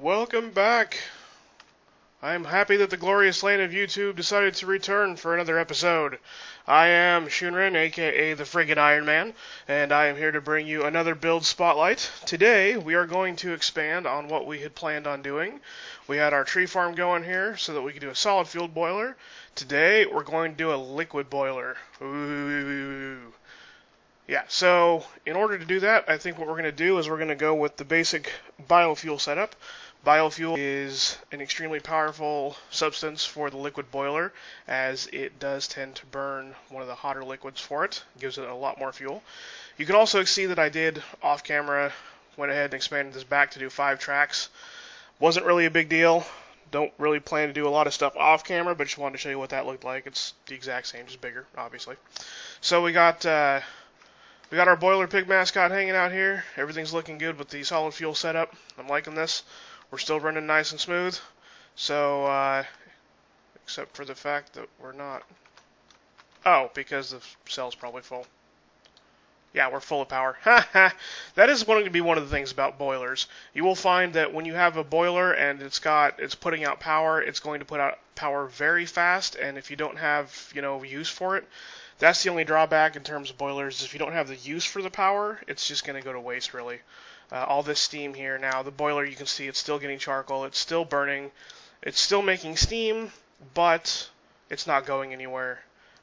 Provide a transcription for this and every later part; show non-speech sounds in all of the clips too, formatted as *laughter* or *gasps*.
Welcome back. I am happy that the glorious land of YouTube decided to return for another episode. I am Shunrin, aka the Friggin' Iron Man, and I am here to bring you another build spotlight. Today, we are going to expand on what we had planned on doing. We had our tree farm going here so that we could do a solid fuel boiler. Today, we're going to do a liquid boiler. Ooh. Yeah, so in order to do that, I think what we're going to do is we're going to go with the basic biofuel setup. Biofuel is an extremely powerful substance for the liquid boiler as it does tend to burn one of the hotter liquids for it. gives it a lot more fuel. You can also see that I did off camera, went ahead and expanded this back to do five tracks. Wasn't really a big deal. Don't really plan to do a lot of stuff off camera, but just wanted to show you what that looked like. It's the exact same, just bigger, obviously. So we got uh, we got our boiler pig mascot hanging out here. Everything's looking good with the solid fuel setup. I'm liking this. We're still running nice and smooth. So, uh, except for the fact that we're not. Oh, because the cell's probably full. Yeah, we're full of power. *laughs* that is going to be one of the things about boilers. You will find that when you have a boiler and it's got it's putting out power, it's going to put out power very fast. And if you don't have you know use for it, that's the only drawback in terms of boilers. If you don't have the use for the power, it's just going to go to waste really uh, all this steam here. Now the boiler, you can see it's still getting charcoal. It's still burning. It's still making steam, but it's not going anywhere.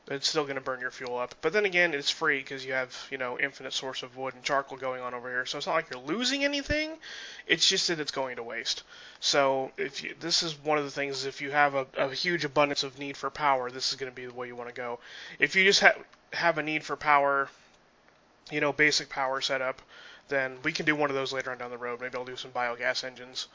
It's still going to burn your fuel up. But then again, it's free because you have, you know, infinite source of wood and charcoal going on over here. So it's not like you're losing anything. It's just that it's going to waste. So if you, this is one of the things, if you have a, a huge abundance of need for power, this is going to be the way you want to go. If you just ha- have a need for power, you know, basic power setup, then we can do one of those later on down the road. Maybe I'll do some biogas engines.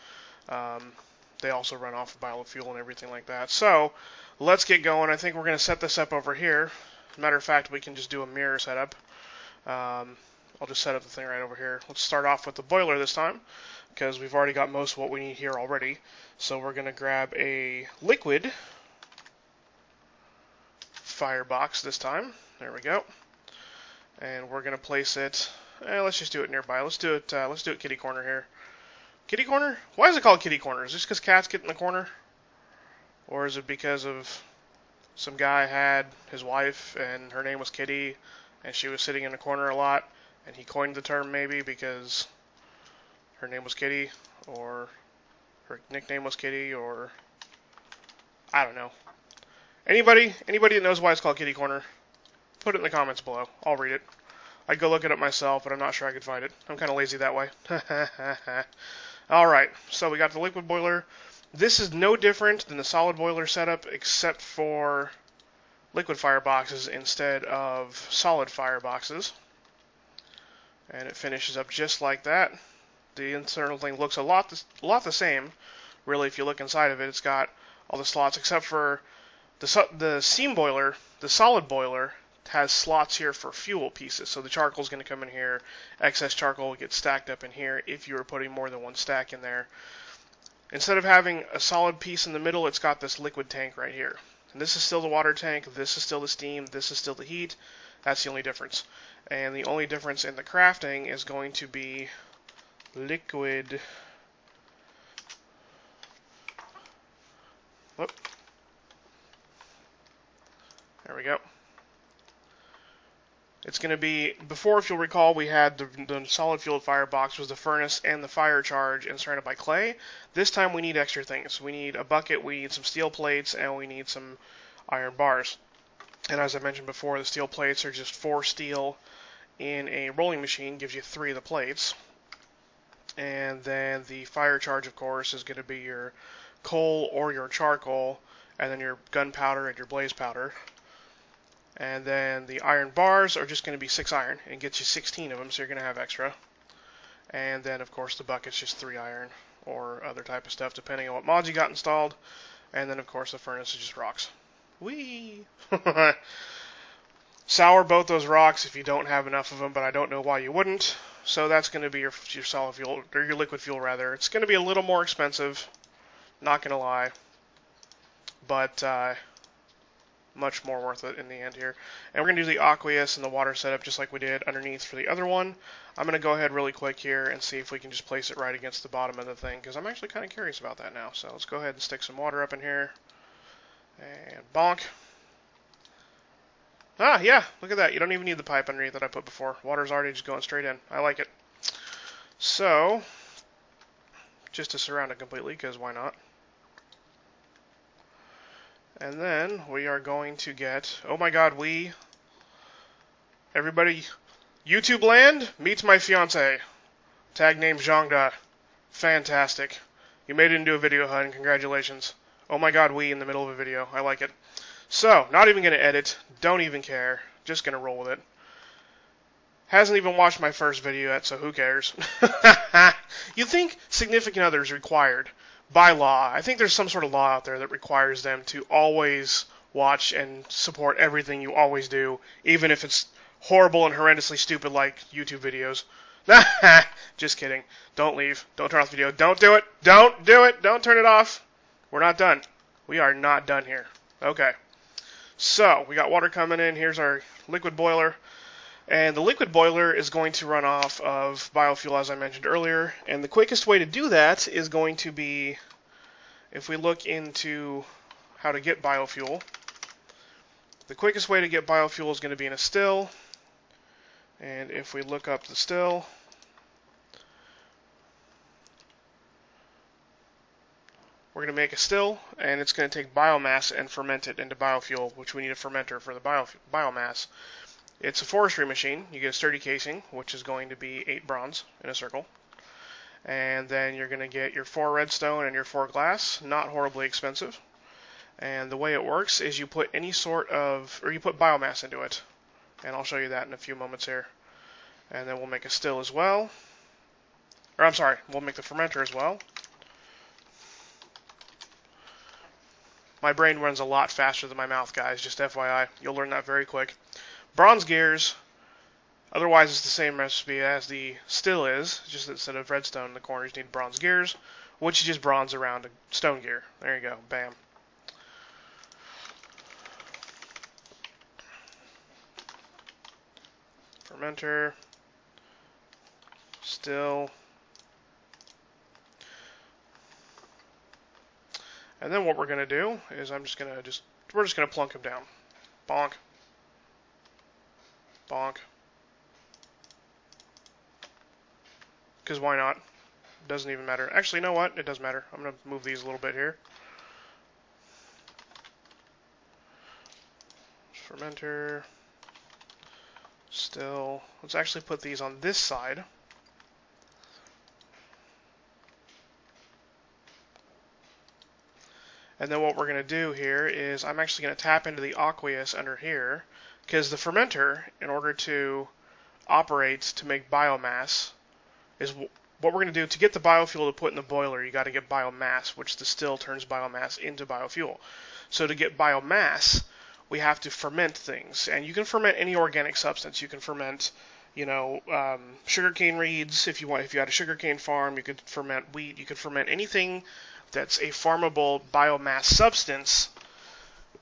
Um, they also run off of biofuel and everything like that. So let's get going. I think we're going to set this up over here. matter of fact, we can just do a mirror setup. Um, I'll just set up the thing right over here. Let's start off with the boiler this time because we've already got most of what we need here already. So we're going to grab a liquid firebox this time. There we go. And we're going to place it Eh, let's just do it nearby. Let's do it. Uh, let's do it kitty corner here. Kitty corner? Why is it called kitty corner? Is this because cats get in the corner, or is it because of some guy had his wife and her name was Kitty, and she was sitting in the corner a lot, and he coined the term maybe because her name was Kitty, or her nickname was Kitty, or I don't know. Anybody? Anybody that knows why it's called kitty corner? Put it in the comments below. I'll read it. I'd go look at it up myself, but I'm not sure I could find it. I'm kind of lazy that way. *laughs* Alright, so we got the liquid boiler. This is no different than the solid boiler setup, except for liquid fireboxes instead of solid fireboxes. And it finishes up just like that. The internal thing looks a lot the, a lot the same, really, if you look inside of it. It's got all the slots except for the, the steam boiler, the solid boiler, has slots here for fuel pieces. So the charcoal is going to come in here. Excess charcoal will get stacked up in here if you were putting more than one stack in there. Instead of having a solid piece in the middle, it's got this liquid tank right here. And this is still the water tank, this is still the steam, this is still the heat. That's the only difference. And the only difference in the crafting is going to be liquid. Whoop. There we go. It's going to be, before if you'll recall, we had the, the solid fuel firebox was the furnace and the fire charge and surrounded by clay. This time we need extra things. We need a bucket, we need some steel plates, and we need some iron bars. And as I mentioned before, the steel plates are just four steel in a rolling machine, gives you three of the plates. And then the fire charge, of course, is going to be your coal or your charcoal, and then your gunpowder and your blaze powder. And then the iron bars are just going to be 6 iron and gets you 16 of them, so you're going to have extra. And then, of course, the bucket's just 3 iron or other type of stuff, depending on what mods you got installed. And then, of course, the furnace is just rocks. Whee! *laughs* Sour both those rocks if you don't have enough of them, but I don't know why you wouldn't. So that's going to be your, your solid fuel, or your liquid fuel rather. It's going to be a little more expensive, not going to lie. But uh, much more worth it in the end here. And we're going to do the aqueous and the water setup just like we did underneath for the other one. I'm going to go ahead really quick here and see if we can just place it right against the bottom of the thing because I'm actually kind of curious about that now. So let's go ahead and stick some water up in here. And bonk. Ah, yeah, look at that. You don't even need the pipe underneath that I put before. Water's already just going straight in. I like it. So, just to surround it completely, because why not? And then we are going to get, oh my god, we, everybody, YouTube land meets my fiance. Tag name Zhangda. Fantastic. You made it into a video, hun. Congratulations. Oh my god, we in the middle of a video. I like it. So, not even going to edit. Don't even care. Just going to roll with it. Hasn't even watched my first video yet, so who cares? *laughs* you think significant others required by law. I think there's some sort of law out there that requires them to always watch and support everything you always do, even if it's horrible and horrendously stupid like YouTube videos. *laughs* Just kidding. Don't leave. Don't turn off the video. Don't do it. Don't do it. Don't turn it off. We're not done. We are not done here. Okay. So, we got water coming in. Here's our liquid boiler. And the liquid boiler is going to run off of biofuel, as I mentioned earlier. And the quickest way to do that is going to be if we look into how to get biofuel. The quickest way to get biofuel is going to be in a still. And if we look up the still, we're going to make a still, and it's going to take biomass and ferment it into biofuel, which we need a fermenter for the bio biomass. It's a forestry machine. You get a sturdy casing, which is going to be 8 bronze in a circle. And then you're going to get your 4 redstone and your 4 glass, not horribly expensive. And the way it works is you put any sort of, or you put biomass into it. And I'll show you that in a few moments here. And then we'll make a still as well. Or I'm sorry, we'll make the fermenter as well. My brain runs a lot faster than my mouth, guys, just FYI. You'll learn that very quick. Bronze gears, otherwise it's the same recipe as the still is, just instead of redstone in the corners you need bronze gears, which is just bronze around a stone gear. There you go, bam. Fermenter, still, and then what we're going to do is I'm just going to just, we're just going to plunk them down. Bonk. Bonk. Because why not? It Doesn't even matter. Actually, you know what? It does matter. I'm going to move these a little bit here. Fermenter. Still. Let's actually put these on this side. And then what we're going to do here is I'm actually going to tap into the aqueous under here because the fermenter, in order to operate to make biomass, is what we're going to do to get the biofuel to put in the boiler. You got to get biomass, which the still turns biomass into biofuel. So to get biomass, we have to ferment things, and you can ferment any organic substance. You can ferment, you know, um, sugarcane reeds if you want. If you had a sugarcane farm, you could ferment wheat. You could ferment anything that's a farmable biomass substance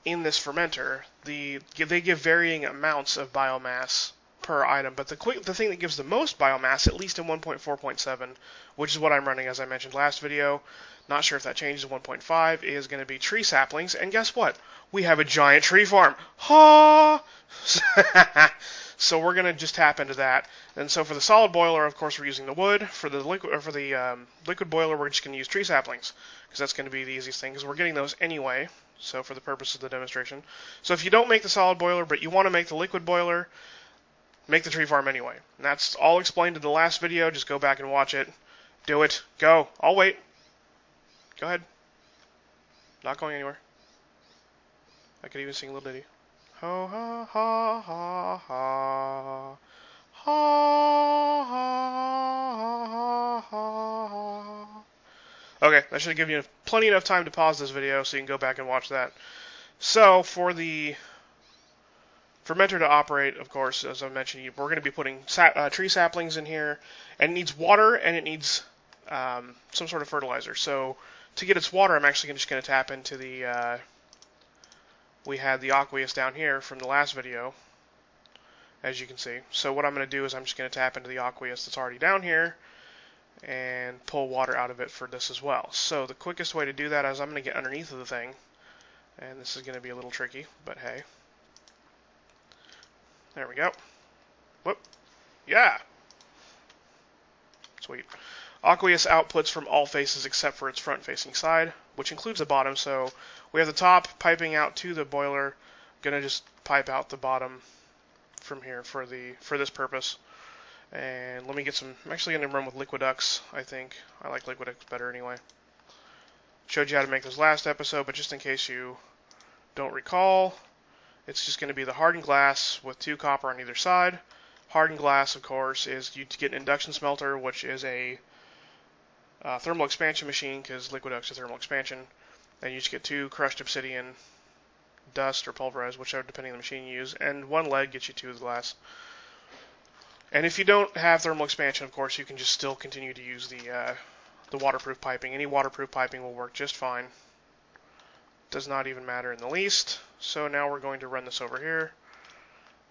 in this fermenter, the they give varying amounts of biomass per item, but the quick the thing that gives the most biomass, at least in 1.4.7, which is what I'm running as I mentioned last video, not sure if that changes to 1.5, is going to be tree saplings. And guess what? We have a giant tree farm. Ha! *laughs* so we're going to just tap into that. And so for the solid boiler, of course, we're using the wood. For the liquid, for the um, liquid boiler, we're just going to use tree saplings because that's going to be the easiest thing because we're getting those anyway so for the purpose of the demonstration. So if you don't make the solid boiler, but you want to make the liquid boiler, make the tree farm anyway. And that's all explained in the last video. Just go back and watch it. Do it. Go. I'll wait. Go ahead. Not going anywhere. I could even sing a little ditty. Ho ha ha ha ha. Ha ha ha ha. Okay, that should give you plenty enough time to pause this video so you can go back and watch that. So, for the fermenter to operate, of course, as I mentioned, we're going to be putting sap, uh, tree saplings in here, and it needs water and it needs um, some sort of fertilizer. So, to get its water, I'm actually just going to tap into the uh, we had the aqueous down here from the last video, as you can see. So what I'm going to do is I'm just going to tap into the aqueous that's already down here and pull water out of it for this as well. So the quickest way to do that is I'm going to get underneath of the thing, and this is going to be a little tricky, but hey. There we go. Whoop. Yeah. Sweet. Aqueous outputs from all faces except for its front-facing side, which includes the bottom. So we have the top piping out to the boiler. Gonna just pipe out the bottom from here for the for this purpose. And let me get some. I'm actually gonna run with Liquiducts. I think I like Liquiducts better anyway. Showed you how to make this last episode, but just in case you don't recall, it's just going to be the hardened glass with two copper on either side. Hardened glass, of course, is you get an induction smelter, which is a uh, thermal expansion machine because Liquiducts is thermal expansion. And you just get two crushed obsidian, dust or pulverized, whichever depending on the machine you use, and one lead gets you two of the glass. And if you don't have thermal expansion, of course, you can just still continue to use the uh, the waterproof piping. Any waterproof piping will work just fine. Does not even matter in the least. So now we're going to run this over here.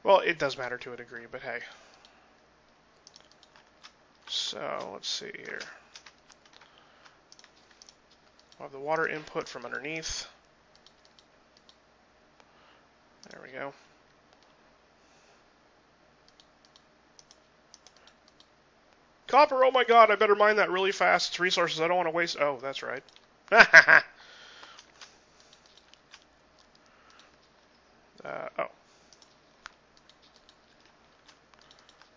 Well, it does matter to a degree, but hey. So let's see here. We'll have the water input from underneath. There we go. Copper, oh my god, I better mine that really fast. It's resources I don't want to waste. Oh, that's right. *laughs* uh, oh.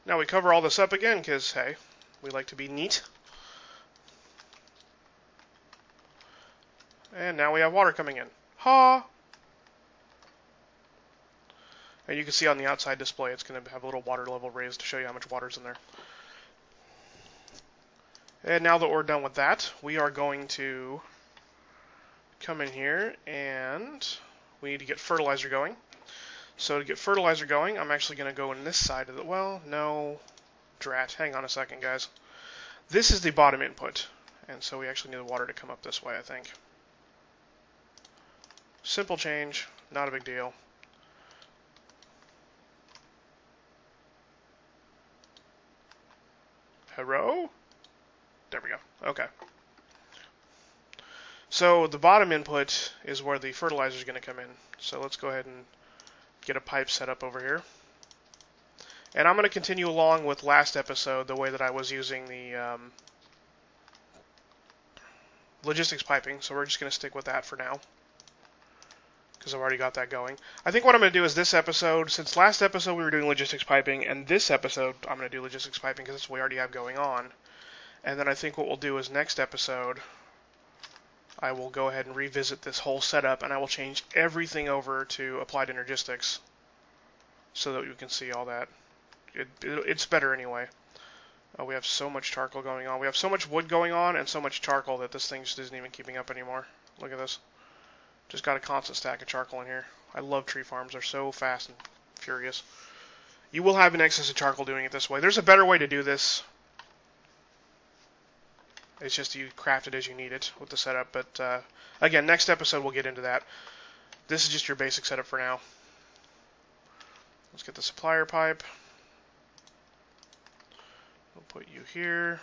Now we cover all this up again because, hey, we like to be neat. And now we have water coming in. Ha! And you can see on the outside display it's going to have a little water level raised to show you how much water's in there. And now that we're done with that, we are going to come in here and we need to get fertilizer going. So to get fertilizer going, I'm actually going to go in this side of the, well, no, drat, hang on a second, guys. This is the bottom input, and so we actually need the water to come up this way, I think. Simple change, not a big deal. Hello? There we go. Okay. So the bottom input is where the fertilizer is going to come in. So let's go ahead and get a pipe set up over here. And I'm going to continue along with last episode, the way that I was using the um, logistics piping. So we're just going to stick with that for now because I've already got that going. I think what I'm going to do is this episode, since last episode we were doing logistics piping, and this episode I'm going to do logistics piping because that's what we already have going on. And then I think what we'll do is next episode, I will go ahead and revisit this whole setup, and I will change everything over to applied energistics so that you can see all that. It, it, it's better anyway. Oh, we have so much charcoal going on. We have so much wood going on and so much charcoal that this thing just isn't even keeping up anymore. Look at this. Just got a constant stack of charcoal in here. I love tree farms. They're so fast and furious. You will have an excess of charcoal doing it this way. There's a better way to do this. It's just you craft it as you need it with the setup. But uh, again, next episode we'll get into that. This is just your basic setup for now. Let's get the supplier pipe. We'll put you here.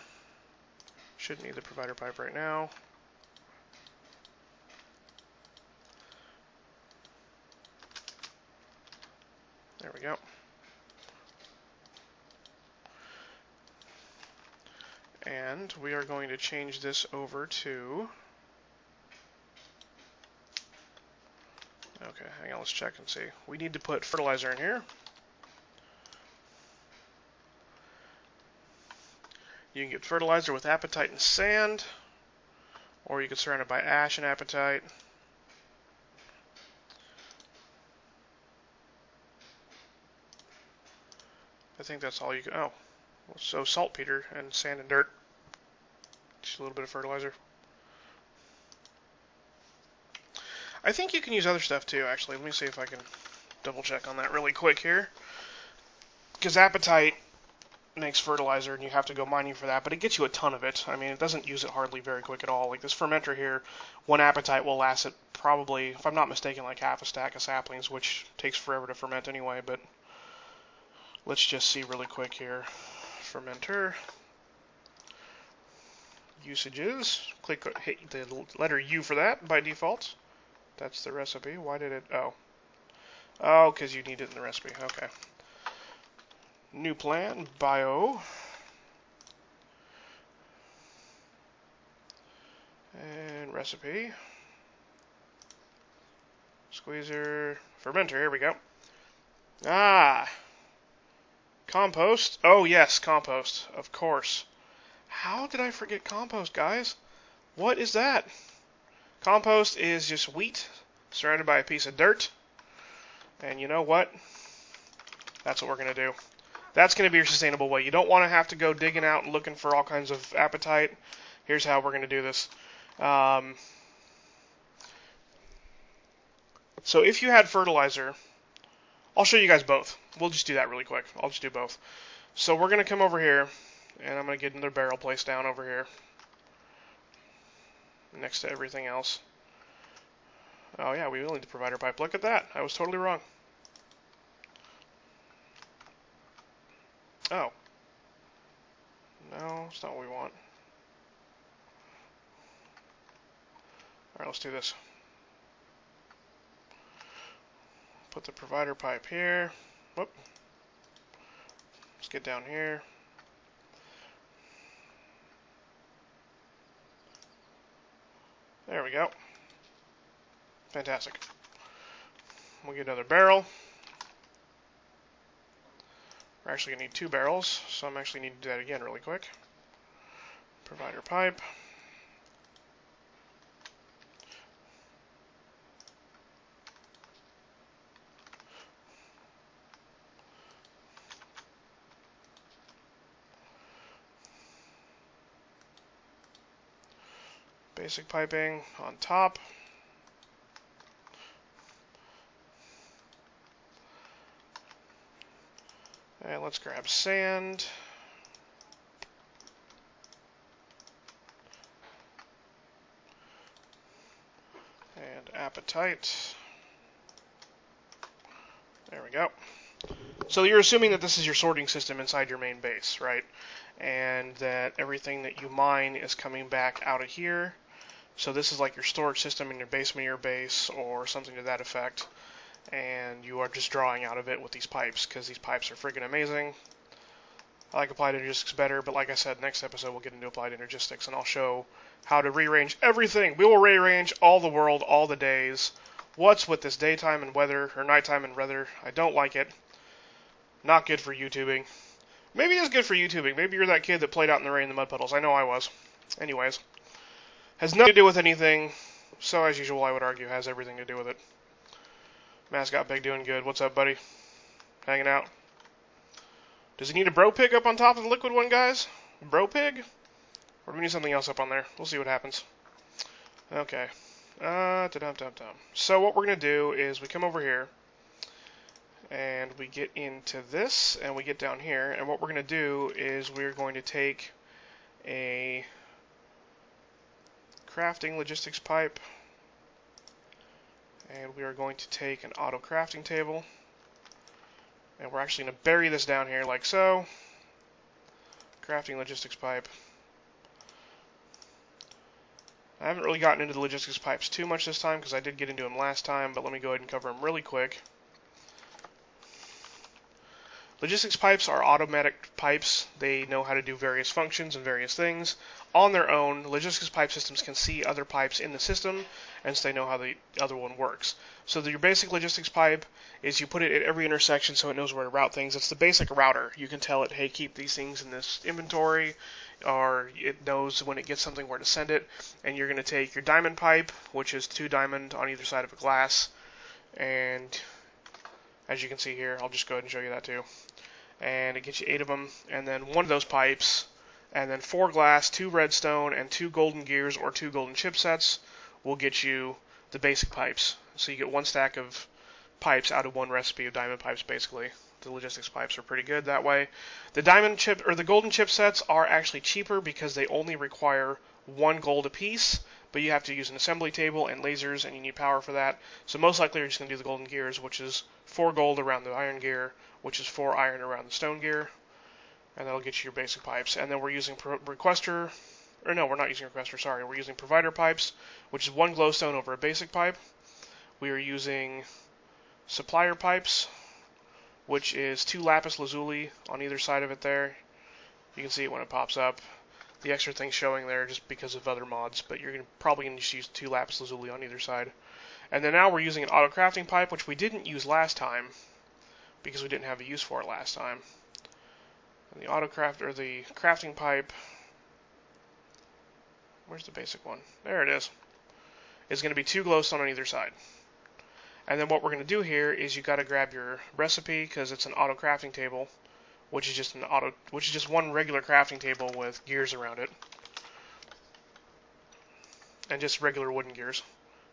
Shouldn't need the provider pipe right now. There we go. And we are going to change this over to... Okay, hang on, let's check and see. We need to put fertilizer in here. You can get fertilizer with apatite and sand, or you can surround it by ash and apatite. Think that's all you can. Oh, so saltpeter and sand and dirt. Just a little bit of fertilizer. I think you can use other stuff too, actually. Let me see if I can double check on that really quick here. Because apatite makes fertilizer, and you have to go mining for that. But it gets you a ton of it. I mean, it doesn't use it hardly very quick at all. Like this fermenter here, one apatite will last it probably, if I'm not mistaken, like half a stack of saplings, which takes forever to ferment anyway. But let's just see really quick here. Fermenter usages. Click hit the letter U for that by default. That's the recipe. Why did it? Oh. Oh, because you need it in the recipe. Okay. New plan, bio. And recipe. Squeezer, fermenter, here we go. Ah! Compost. Oh, yes, compost, of course. How did I forget compost, guys? What is that? Compost is just wheat surrounded by a piece of dirt. And you know what? That's what we're going to do. That's going to be your sustainable way. You don't want to have to go digging out and looking for all kinds of apatite. Here's how we're going to do this. Um, so if you had fertilizer, I'll show you guys both. We'll just do that really quick. I'll just do both. So we're going to come over here, and I'm going to get another barrel placed down over here next to everything else. Oh yeah, we will need the provider pipe. Look at that. I was totally wrong. Oh. No, it's not what we want. Alright, let's do this. Put the provider pipe here. Whoop. Let's get down here. There we go. Fantastic. We'll get another barrel. We're actually going to need two barrels, so I'm actually need to do that again really quick. Provider pipe. Basic piping on top. And let's grab sand. And apatite. There we go. So you're assuming that this is your sorting system inside your main base, right? And that everything that you mine is coming back out of here so this is like your storage system in your basement of your base or something to that effect. And you are just drawing out of it with these pipes because these pipes are freaking amazing. I like applied energistics better, but like I said, next episode we'll get into applied energistics and I'll show how to rearrange everything. We will rearrange all the world, all the days. What's with this daytime and weather, or nighttime and weather? I don't like it. Not good for YouTubing. Maybe it's good for YouTubing. Maybe you're that kid that played out in the rain in the mud puddles. I know I was. Anyways. Has nothing to do with anything. So, as usual, I would argue has everything to do with it. Mascot Big doing good. What's up, buddy? Hanging out. Does he need a bro pig up on top of the liquid one, guys? Bro pig? Or do we need something else up on there? We'll see what happens. Okay. Uh, dum dum dum. So what we're gonna do is we come over here and we get into this and we get down here and what we're gonna do is we're going to take a crafting logistics pipe. And we are going to take an auto crafting table. And we're actually going to bury this down here like so. Crafting logistics pipe. I haven't really gotten into the logistics pipes too much this time because I did get into them last time, but let me go ahead and cover them really quick. Logistics pipes are automatic pipes. They know how to do various functions and various things on their own. Logistics pipe systems can see other pipes in the system, and so they know how the other one works. So your basic logistics pipe is you put it at every intersection so it knows where to route things. It's the basic router. You can tell it, hey, keep these things in this inventory, or it knows when it gets something where to send it. And you're going to take your diamond pipe, which is two diamond on either side of a glass, and as you can see here, I'll just go ahead and show you that too. And it gets you eight of them, and then one of those pipes, and then four glass, two redstone, and two golden gears or two golden chipsets will get you the basic pipes. So you get one stack of pipes out of one recipe of diamond pipes, basically. the logistics pipes are pretty good that way. The diamond chip or the golden chip sets are actually cheaper because they only require one gold apiece, but you have to use an assembly table and lasers, and you need power for that. So most likely you're just going to do the golden gears, which is four gold around the iron gear, which is four iron around the stone gear, and that'll get you your basic pipes. And then we're using requester, or no, we're not using requester. Sorry, we're using provider pipes, which is one glowstone over a basic pipe. We are using supplier pipes, which is two lapis lazuli on either side of it there. You can see it when it pops up. The extra thing showing there just because of other mods, but you're gonna, probably going to use two lapis lazuli on either side. And then now we're using an auto crafting pipe, which we didn't use last time because we didn't have a use for it last time. And the auto craft or the crafting pipe. Where's the basic one? There it is. Is going to be two glowstone on either side. And then what we're going to do here is you got to grab your recipe because it's an auto crafting table, which is just an auto, which is just one regular crafting table with gears around it, and just regular wooden gears.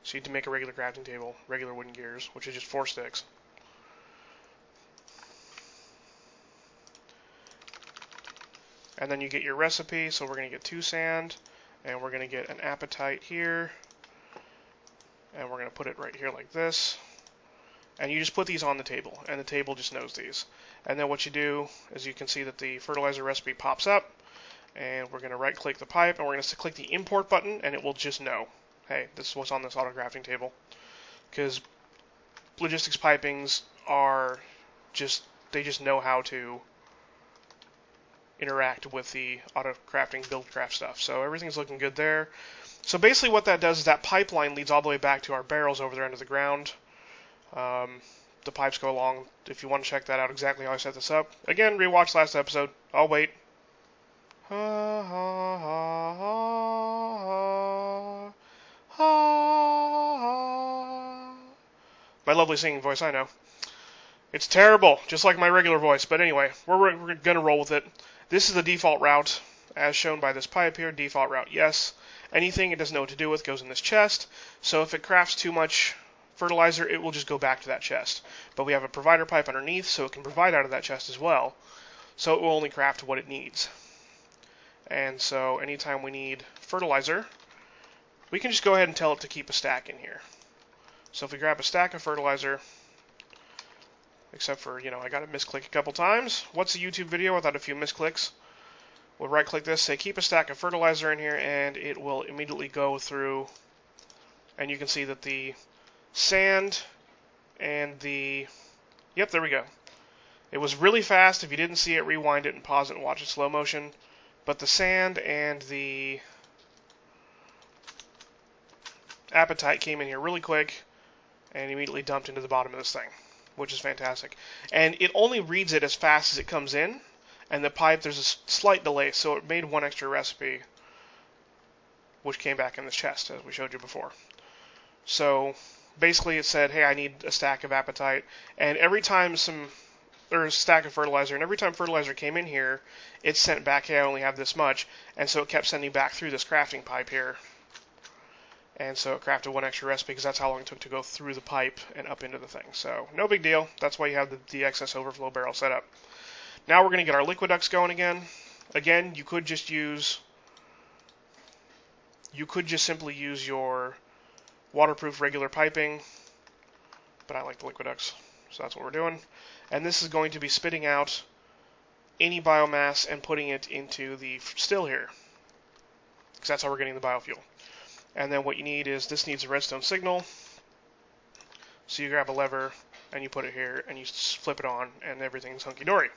So you need to make a regular crafting table, regular wooden gears, which is just four sticks. And then you get your recipe, so we're going to get two sand, and we're going to get an apatite here, and we're going to put it right here like this. And you just put these on the table, and the table just knows these. And then what you do is you can see that the fertilizer recipe pops up, and we're going to right click the pipe, and we're going to click the import button, and it will just know, hey, this is what's on this auto crafting table. Because logistics pipings are just, they just know how to interact with the auto crafting build craft stuff. So everything's looking good there. So basically what that does is that pipeline leads all the way back to our barrels over there under the ground. Um, the pipes go along. If you want to check that out exactly how I set this up. Again, rewatch last episode. I'll wait. My lovely singing voice, I know. It's terrible, just like my regular voice. But anyway, we're, we're going to roll with it. This is the default route, as shown by this pipe here. Default route, yes. Anything it doesn't know what to do with goes in this chest. So if it crafts too much fertilizer, it will just go back to that chest. But we have a provider pipe underneath, so it can provide out of that chest as well. So it will only craft what it needs. And so anytime we need fertilizer, we can just go ahead and tell it to keep a stack in here. So if we grab a stack of fertilizer, except for, you know, I got to misclick a couple times. What's a YouTube video without a few misclicks? We'll right click this, say keep a stack of fertilizer in here, and it will immediately go through, and you can see that the sand and the, yep, there we go. It was really fast. If you didn't see it, rewind it and pause it and watch it slow motion. But the sand and the apatite came in here really quick and immediately dumped into the bottom of this thing, which is fantastic. And it only reads it as fast as it comes in, and the pipe, there's a slight delay, so it made one extra recipe, which came back in this chest, as we showed you before. So basically it said, hey, I need a stack of apatite. and every time some or a stack of fertilizer, and every time fertilizer came in here, it sent back, hey, I only have this much, and so it kept sending back through this crafting pipe here. And so it crafted one extra recipe because that's how long it took to go through the pipe and up into the thing. So no big deal. That's why you have the, the excess overflow barrel set up. Now we're going to get our liquiducts going again. Again, you could just use, you could just simply use your waterproof regular piping, but I like the liquid liquiducts, so that's what we're doing. And this is going to be spitting out any biomass and putting it into the still here, because that's how we're getting the biofuel. And then what you need is, this needs a redstone signal, so you grab a lever and you put it here and you flip it on and everything's hunky-dory.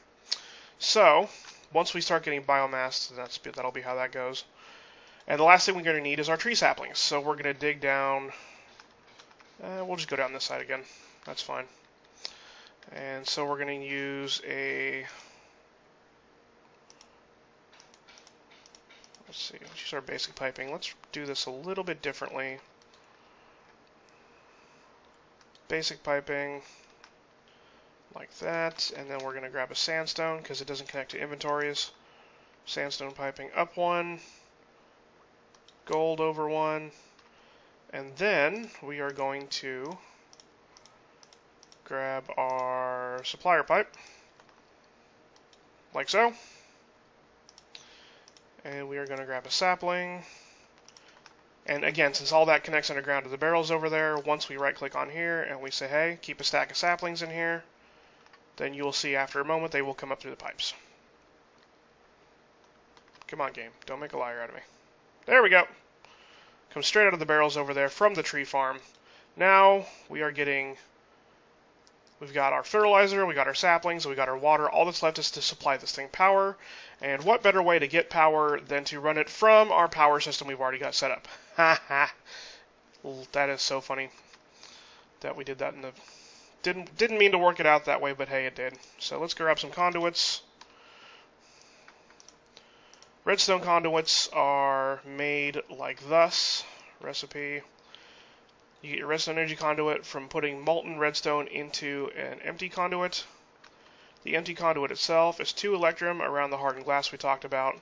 So, once we start getting biomass, that's that'll be how that goes. And the last thing we're going to need is our tree saplings. So we're going to dig down. Uh, we'll just go down this side again. That's fine. And so we're going to use a. Let's see. Let's use our basic piping. Let's do this a little bit differently. Basic piping like that. And then we're going to grab a sandstone because it doesn't connect to inventories. Sandstone piping up one, gold over one, and then we are going to grab our supplier pipe. like so. And we are going to grab a sapling. And again, since all that connects underground to the barrels over there, once we right click on here and we say, hey, keep a stack of saplings in here, then you will see after a moment they will come up through the pipes. Come on, game. Don't make a liar out of me. There we go. Come straight out of the barrels over there from the tree farm. Now we are getting We've got our fertilizer, we got our saplings, we got our water. All that's left is to supply this thing power. And what better way to get power than to run it from our power system we've already got set up? Ha *laughs* ha. That is so funny that we did that in the didn't didn't mean to work it out that way, but hey, it did. So let's grab some conduits. Redstone conduits are made like thus. Recipe. You get your redstone energy conduit from putting molten redstone into an empty conduit. The empty conduit itself is two electrum around the hardened glass we talked about.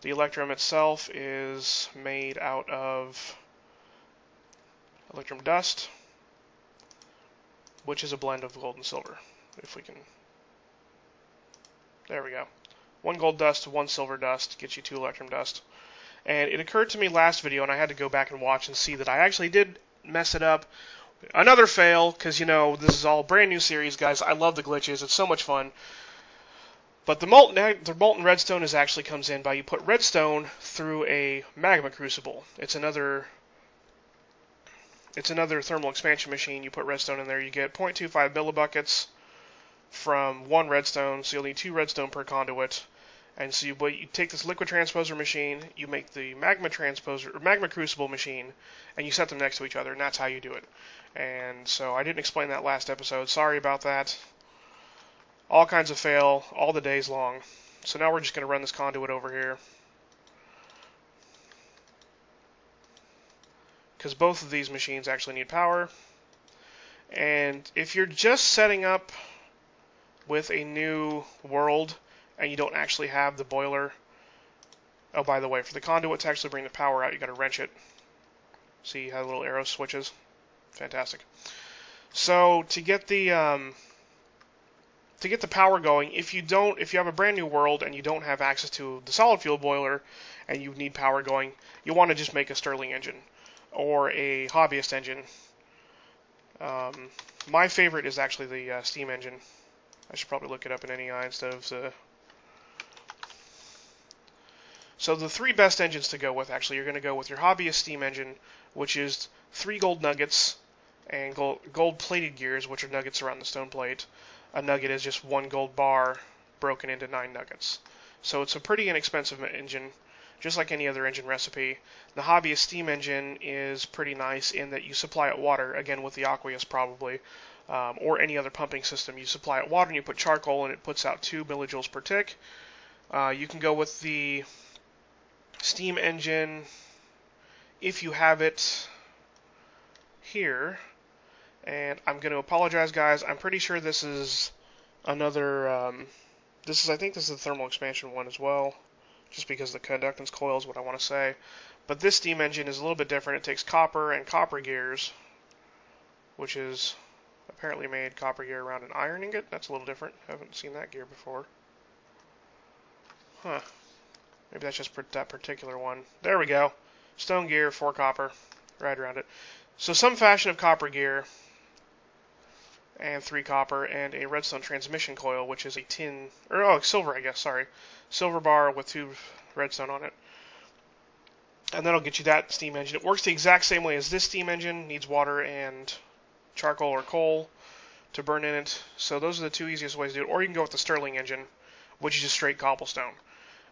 The electrum itself is made out of electrum dust, which is a blend of gold and silver. If we can. There we go. One gold dust, one silver dust gets you two electrum dust. And it occurred to me last video, and I had to go back and watch and see that I actually did mess it up. Another fail, because, you know, this is all brand new series, guys. I love the glitches. It's so much fun. But the molten, the molten redstone is actually comes in by you put redstone through a magma crucible. It's another it's another thermal expansion machine. You put redstone in there, you get 0.25 millibuckets from one redstone, so you'll need two redstone per conduit. And so you, you take this liquid transposer machine, you make the magma transposer or magma crucible machine, and you set them next to each other, and that's how you do it. And so I didn't explain that last episode. Sorry about that. All kinds of fail, all the days long. So now we're just going to run this conduit over here. Because both of these machines actually need power. And if you're just setting up with a new world, and you don't actually have the boiler. Oh, by the way, for the conduit to actually bring the power out, you got to wrench it. See how the little arrow switches? Fantastic. So to get the um, to get the power going, if you don't, if you have a brand new world and you don't have access to the solid fuel boiler, and you need power going, you want to just make a Stirling engine or a hobbyist engine. Um, my favorite is actually the uh, steam engine. I should probably look it up in NEI instead of the so the three best engines to go with, actually, you're going to go with your hobbyist steam engine, which is three gold nuggets and gold, gold plated gears, which are nuggets around the stone plate. A nugget is just one gold bar broken into nine nuggets. So it's a pretty inexpensive engine, just like any other engine recipe. The hobbyist steam engine is pretty nice in that you supply it water, again with the Aqueous probably, um, or any other pumping system. You supply it water and you put charcoal and it puts out 2 millijoules per tick. Uh, you can go with the Steam engine, if you have it here, and I'm going to apologize, guys. I'm pretty sure this is another. Um, this is, I think, this is the thermal expansion one as well, just because the conductance coil is what I want to say. But this steam engine is a little bit different. It takes copper and copper gears, which is apparently made copper gear around an iron ingot. That's a little different. I haven't seen that gear before. Huh. Maybe that's just that particular one. There we go. Stone gear, four copper, right around it. So some fashion of copper gear, and three copper, and a redstone transmission coil, which is a tin, or oh, silver, I guess, sorry. Silver bar with two redstone on it. And that'll get you that steam engine. It works the exact same way as this steam engine, needs water and charcoal or coal to burn in it. So those are the two easiest ways to do it. Or you can go with the Stirling engine, which is just straight cobblestone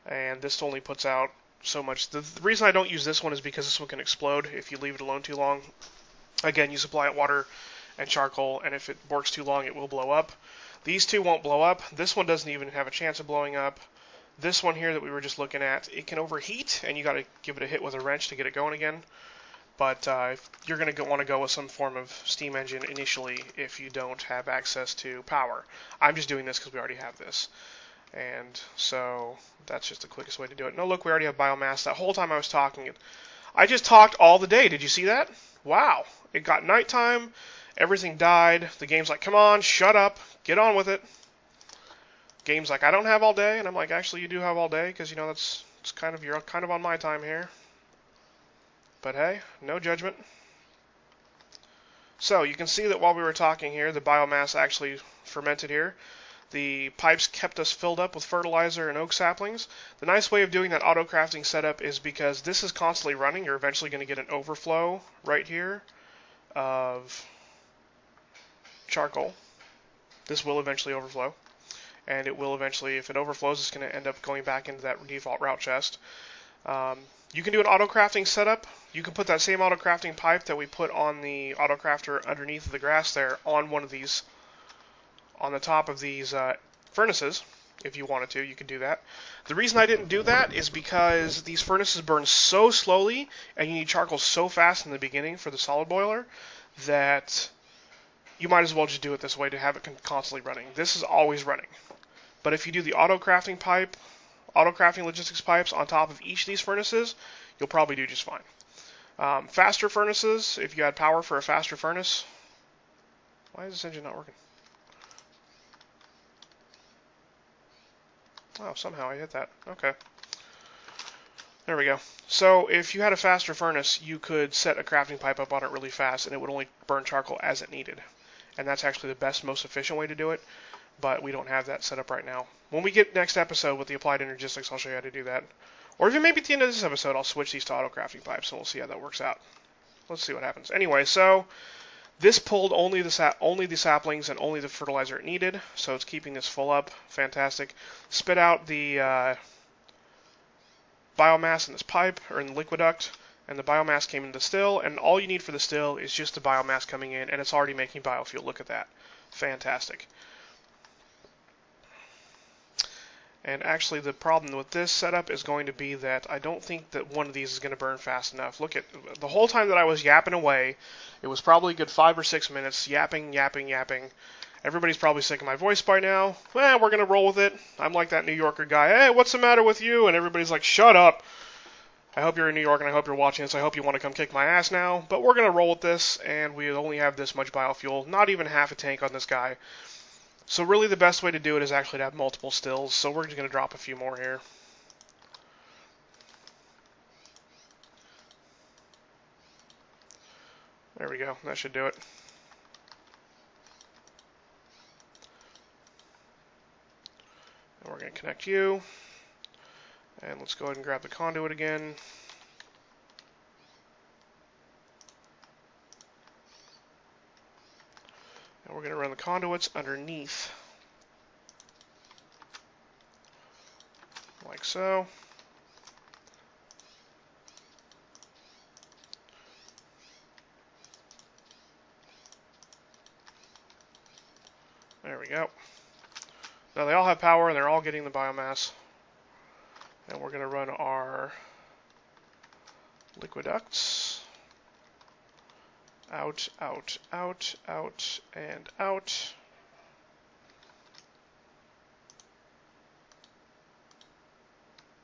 and this only puts out so much. The, the, reason I don't use this one is because this one can explode if you leave it alone too long. Again, you supply it water and charcoal, and if it works too long, it will blow up. These two won't blow up. This one doesn't even have a chance of blowing up. This one here that we were just looking at, it can overheat, and you got to give it a hit with a wrench to get it going again. But uh, you're going to want to go with some form of steam engine initially if you don't have access to power. I'm just doing this because we already have this. And so that's just the quickest way to do it. No, look, we already have biomass. That whole time I was talking, I just talked all the day. Did you see that? Wow. It got nighttime. Everything died. The game's like, come on, shut up. Get on with it. games like I don't have all day, and I'm like, actually, you do have all day because you know that's it's kind of you're kind of on my time here. But hey, no judgment. So you can see that while we were talking here, the biomass actually fermented here. The pipes kept us filled up with fertilizer and oak saplings. The nice way of doing that auto crafting setup is because this is constantly running, you're eventually going to get an overflow right here of charcoal. This will eventually overflow and it will eventually, if it overflows, it's going to end up going back into that default route chest. Um, you can do an auto crafting setup. You can put that same auto crafting pipe that we put on the auto crafter underneath the grass there on one of these, on the top of these uh, furnaces. If you wanted to, you could do that. The reason I didn't do that is because these furnaces burn so slowly, and you need charcoal so fast in the beginning for the solid boiler that you might as well just do it this way to have it constantly running. This is always running. But if you do the auto crafting pipe, auto crafting logistics pipes on top of each of these furnaces, you'll probably do just fine. Um, faster furnaces, if you had power for a faster furnace, why is this engine not working? Oh, somehow I hit that. Okay. There we go. So if you had a faster furnace, you could set a crafting pipe up on it really fast, and it would only burn charcoal as it needed. And that's actually the best, most efficient way to do it but we don't have that set up right now. When we get next episode with the applied energistics, I'll show you how to do that. Or even maybe at the end of this episode, I'll switch these to auto crafting pipes, and we'll see how that works out. Let's see what happens. Anyway, so this pulled only the only the saplings and only the fertilizer it needed, so it's keeping this full up. Fantastic. Spit out the uh, biomass in this pipe or in the liquiduct, and the biomass came in the still. And all you need for the still is just the biomass coming in, and it's already making biofuel. Look at that. Fantastic. And actually the problem with this setup is going to be that I don't think that one of these is going to burn fast enough. Look at the whole time that I was yapping away, it was probably a good five or six minutes, yapping, yapping, yapping. Everybody's probably sick of my voice by now. Well, we're going to roll with it. I'm like that New Yorker guy. Hey, what's the matter with you? And everybody's like, shut up. I hope you're in New York and I hope you're watching this. I hope you want to come kick my ass now. But we're going to roll with this, and we only have this much biofuel. Not even half a tank on this guy. So really the best way to do it is actually to have multiple stills. So we're just going to drop a few more here. There we go. That should do it. And we're going to connect you. And let's go ahead and grab the conduit again. We're going to run the conduits underneath, like so. There we go. Now they all have power and they're all getting the biomass. And we're going to run our liquiducts out, out, out, out, and out.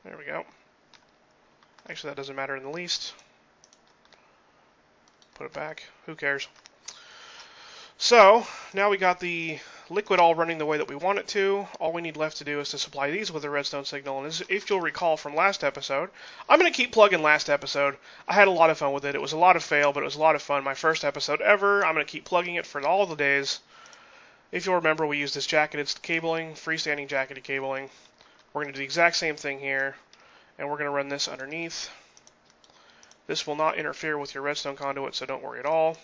There we go. Actually, that doesn't matter in the least. Put it back. Who cares? So, now we got the liquid all running the way that we want it to. All we need left to do is to supply these with a redstone signal. And if you'll recall from last episode, I'm going to keep plugging last episode. I had a lot of fun with it. It was a lot of fail, but it was a lot of fun. My first episode ever. I'm going to keep plugging it for all the days. If you'll remember, we used this jacketed cabling, freestanding jacketed cabling. We're going to do the exact same thing here, and we're going to run this underneath. This will not interfere with your redstone conduit, so don't worry at all.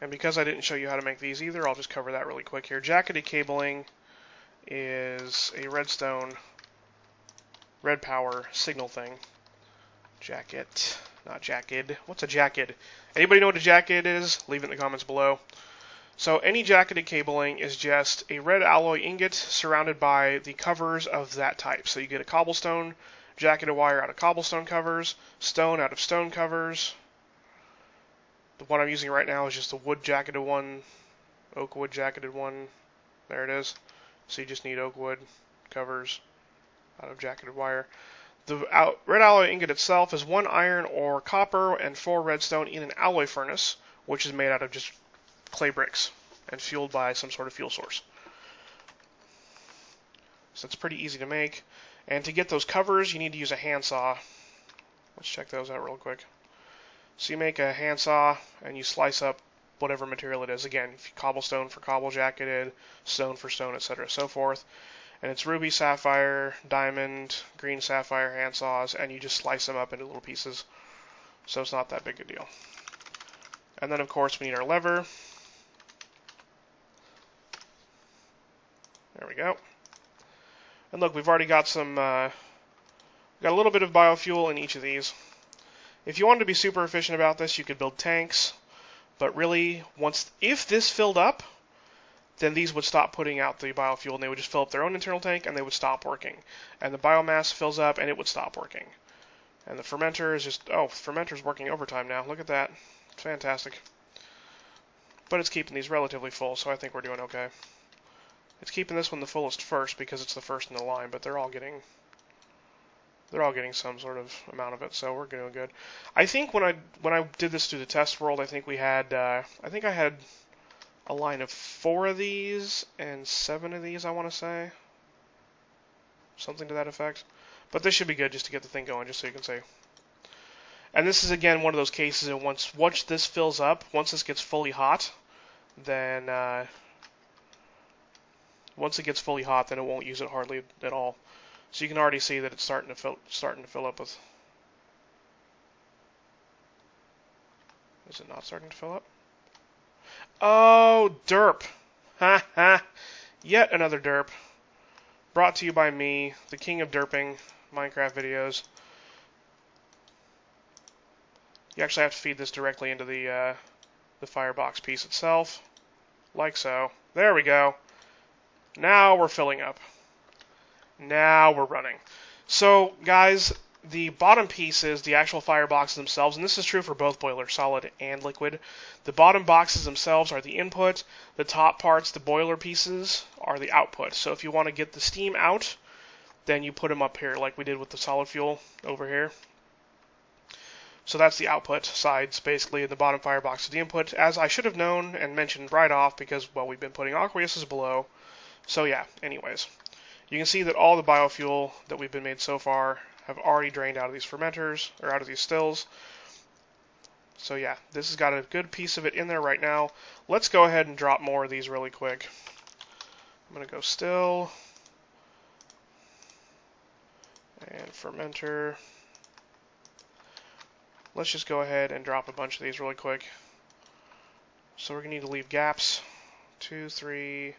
And because I didn't show you how to make these either, I'll just cover that really quick here. Jacketed cabling is a redstone red power signal thing. Jacket, not jacket. What's a jacket? Anybody know what a jacket is? Leave it in the comments below. So any jacketed cabling is just a red alloy ingot surrounded by the covers of that type. So you get a cobblestone jacketed wire out of cobblestone covers, stone out of stone covers, the one I'm using right now is just a wood jacketed one, oak wood jacketed one. There it is. So you just need oak wood covers out of jacketed wire. The out, red alloy ingot itself is one iron or copper and four redstone in an alloy furnace, which is made out of just clay bricks and fueled by some sort of fuel source. So it's pretty easy to make. And to get those covers, you need to use a handsaw. Let's check those out real quick. So you make a handsaw and you slice up whatever material it is. Again, cobblestone for cobble jacketed, stone for stone, etc., so forth. And it's ruby, sapphire, diamond, green sapphire handsaws, and you just slice them up into little pieces. So it's not that big a deal. And then, of course, we need our lever. There we go. And look, we've already got some, uh, got a little bit of biofuel in each of these. If you wanted to be super efficient about this, you could build tanks. But really, once if this filled up, then these would stop putting out the biofuel and they would just fill up their own internal tank and they would stop working. And the biomass fills up and it would stop working. And the fermenter is just, oh, fermenter's working overtime now. Look at that. Fantastic. But it's keeping these relatively full, so I think we're doing okay. It's keeping this one the fullest first because it's the first in the line, but they're all getting they're all getting some sort of amount of it, so we're doing good. I think when I when I did this through the test world, I think we had uh, I think I had a line of four of these and seven of these. I want to say something to that effect. But this should be good just to get the thing going, just so you can see. And this is again one of those cases. And once once this fills up, once this gets fully hot, then uh, once it gets fully hot, then it won't use it hardly at all. So you can already see that it's starting to fill starting to fill up with. Is it not starting to fill up? Oh, derp. Ha ha. Yet another derp. Brought to you by me, the king of derping Minecraft videos. You actually have to feed this directly into the uh, the firebox piece itself, like so. There we go. Now we're filling up. Now we're running. So, guys, the bottom piece is the actual fireboxes themselves, and this is true for both boilers, solid and liquid. The bottom boxes themselves are the input. The top parts, the boiler pieces, are the output. So if you want to get the steam out, then you put them up here, like we did with the solid fuel over here. So that's the output sides, basically, in the bottom firebox of the input, as I should have known and mentioned right off because, well, we've been putting aqueouses below. So yeah, anyways. You can see that all the biofuel that we've been made so far have already drained out of these fermenters, or out of these stills. So yeah, this has got a good piece of it in there right now. Let's go ahead and drop more of these really quick. I'm going to go still, and fermenter. Let's just go ahead and drop a bunch of these really quick. So we're going to need to leave gaps. Two, three,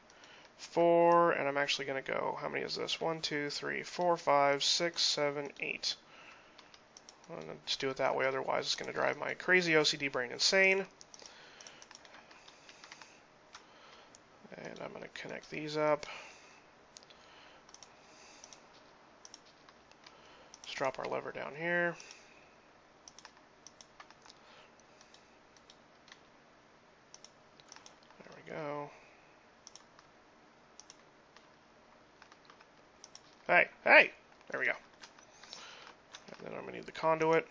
four, and I'm actually going to go, how many is this? One, two, three, four, five, six, seven, eight. I'm going to just do it that way, otherwise it's going to drive my crazy OCD brain insane. And I'm going to connect these up. Let's drop our lever down here. There we go. Hey, hey! There we go. And then I'm going to need the conduit.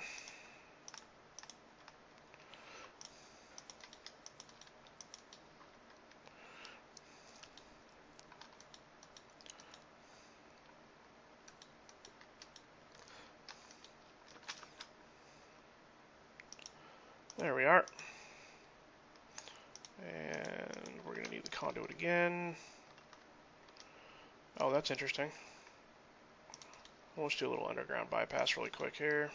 There we are. And we're going to need the conduit again. Oh, that's interesting. We'll just do a little underground bypass really quick here.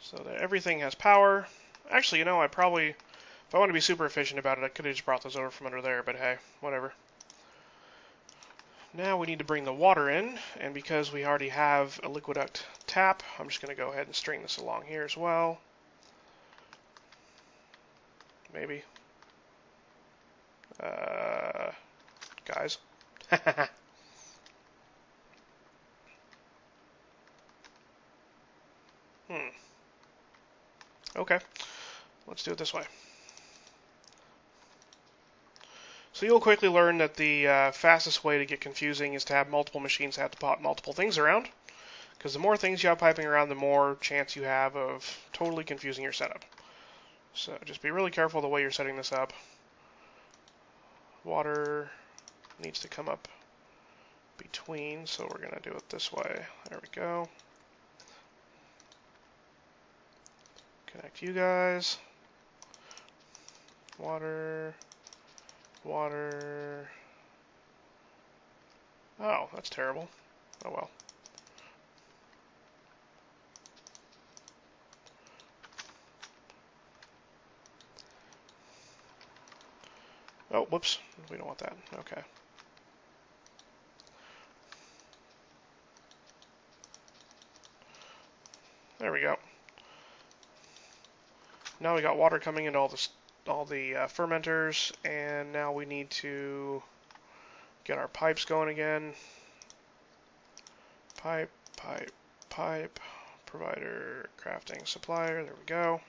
So that everything has power. Actually, you know, I probably, if I want to be super efficient about it, I could have just brought those over from under there, but hey, whatever. Now we need to bring the water in, and because we already have a liquiduct tap, I'm just going to go ahead and string this along here as well. Maybe. Uh, guys. *laughs* hmm. Okay. Let's do it this way. So you'll quickly learn that the uh, fastest way to get confusing is to have multiple machines have to pop multiple things around. Because the more things you have piping around, the more chance you have of totally confusing your setup. So just be really careful the way you're setting this up. Water needs to come up between, so we're going to do it this way. There we go. Connect you guys. Water, water. Oh, that's terrible. Oh well. Oh, whoops. We don't want that. Okay. There we go. Now we got water coming into all the all the uh, fermenters, and now we need to get our pipes going again. Pipe, pipe, pipe, provider, crafting, supplier. There we go.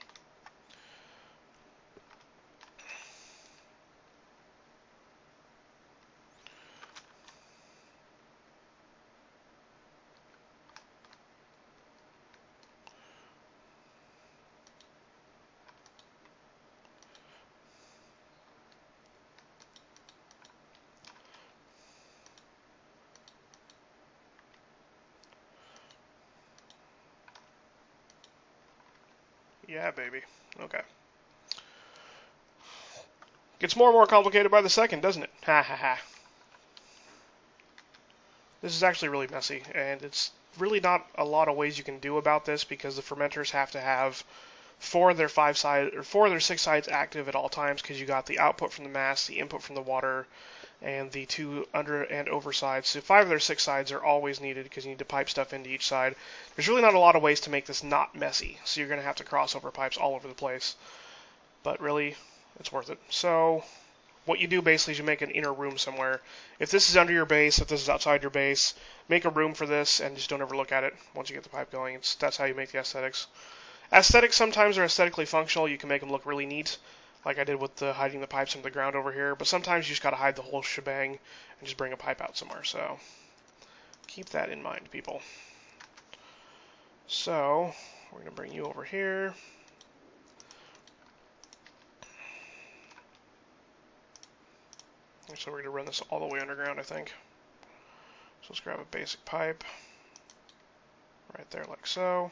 Yeah, baby. Okay. Gets more and more complicated by the second, doesn't it? Ha ha ha. This is actually really messy, and it's really not a lot of ways you can do about this because the fermenters have to have four of their five sides or four of their six sides active at all times because you got the output from the mass, the input from the water, and the two under and over sides. So five of their six sides are always needed because you need to pipe stuff into each side. There's really not a lot of ways to make this not messy, so you're going to have to cross over pipes all over the place. But really, it's worth it. So what you do basically is you make an inner room somewhere. If this is under your base, if this is outside your base, make a room for this and just don't ever look at it once you get the pipe going. It's, that's how you make the aesthetics. Aesthetics sometimes are aesthetically functional. You can make them look really neat like I did with the hiding the pipes into the ground over here. But sometimes you just got to hide the whole shebang and just bring a pipe out somewhere. So keep that in mind, people. So we're to bring you over here. So we're going to run this all the way underground, I think. So let's grab a basic pipe right there like so.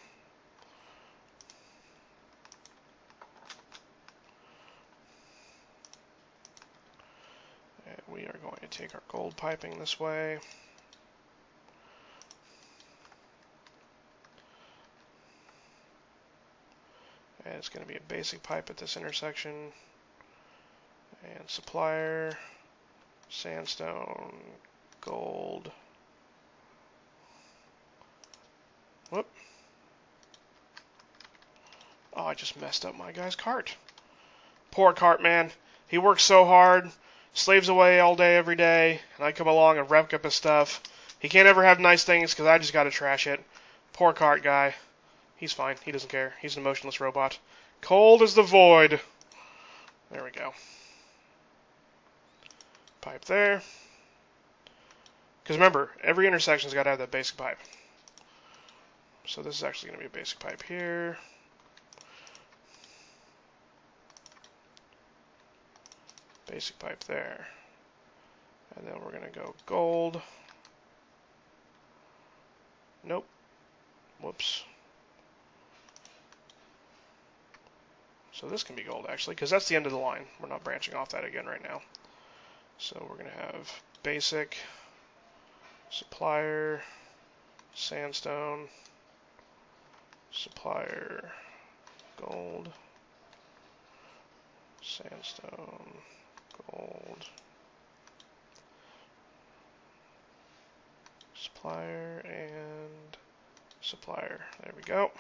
And we are going to take our gold piping this way. And it's going to be a basic pipe at this intersection. And supplier, sandstone, gold. Whoop. Oh, I just messed up my guy's cart. Poor cart man. He works so hard slaves away all day, every day, and I come along and wreck up his stuff. He can't ever have nice things because I just got to trash it. Poor cart guy. He's fine. He doesn't care. He's an emotionless robot. Cold as the void. There we go. Pipe there. Because remember, every intersection's got to have that basic pipe. So this is actually going to be a basic pipe here. basic pipe there. And then we're going to go gold. Nope. Whoops. So this can be gold actually, because that's the end of the line. We're not branching off that again right now. So we're going to have basic, supplier, sandstone, supplier, gold, sandstone, gold. Supplier and supplier. There we go.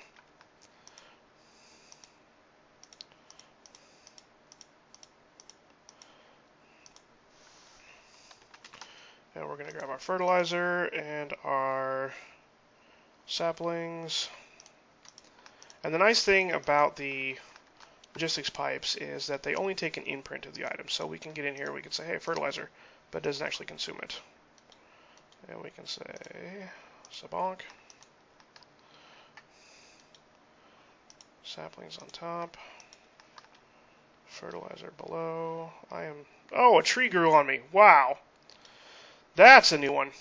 And we're going to grab our fertilizer and our saplings. And the nice thing about the logistics pipes is that they only take an imprint of the item. So we can get in here, we can say, hey, fertilizer, but it doesn't actually consume it. And we can say, sabonk. Saplings on top. Fertilizer below. I am... Oh, a tree grew on me. Wow. That's a new one.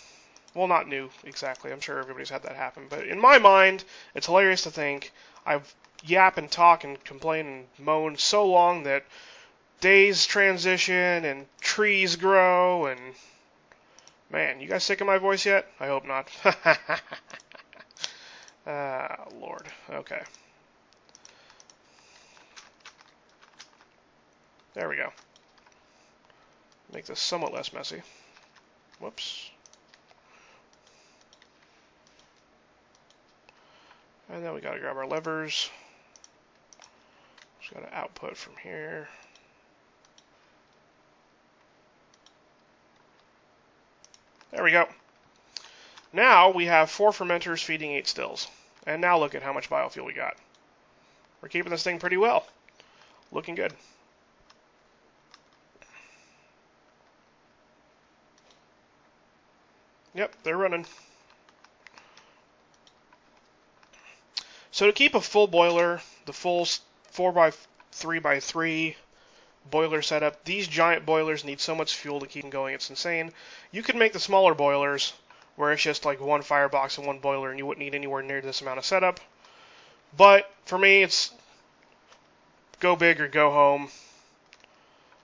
Well, not new exactly. I'm sure everybody's had that happen. But in my mind, it's hilarious to think I've yap and talk and complain and moan so long that days transition and trees grow and man, you guys sick of my voice yet? I hope not. *laughs* ah, Lord. Okay. There we go. Make this somewhat less messy. Whoops. And then we gotta grab our levers. Just gotta output from here. There we go. Now we have four fermenters feeding eight stills. And now look at how much biofuel we got. We're keeping this thing pretty well. Looking good. Yep, they're running. So to keep a full boiler, the full 4x3 by 3 boiler setup, these giant boilers need so much fuel to keep them going, it's insane. You could make the smaller boilers where it's just like one firebox and one boiler and you wouldn't need anywhere near this amount of setup. But for me, it's go big or go home.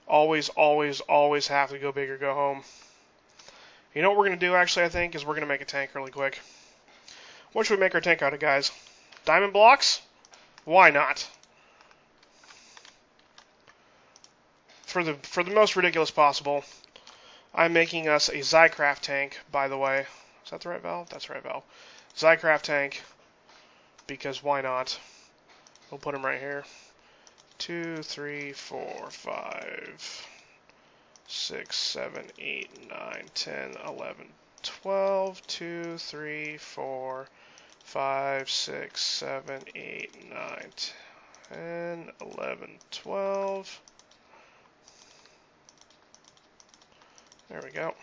Always, always, always have to go big or go home. You know what we're going to do, actually, I think, is we're going to make a tank really quick. What should we make our tank out of, guys? Diamond blocks? Why not? For the for the most ridiculous possible, I'm making us a Xycraft tank, by the way. Is that the right valve? That's the right valve. Xycraft tank, because why not? We'll put him right here. Two, three, four, five six, seven, eight, nine, ten, eleven, twelve, two, three, four, five, six, seven, eight, nine, ten, eleven, twelve. There we go.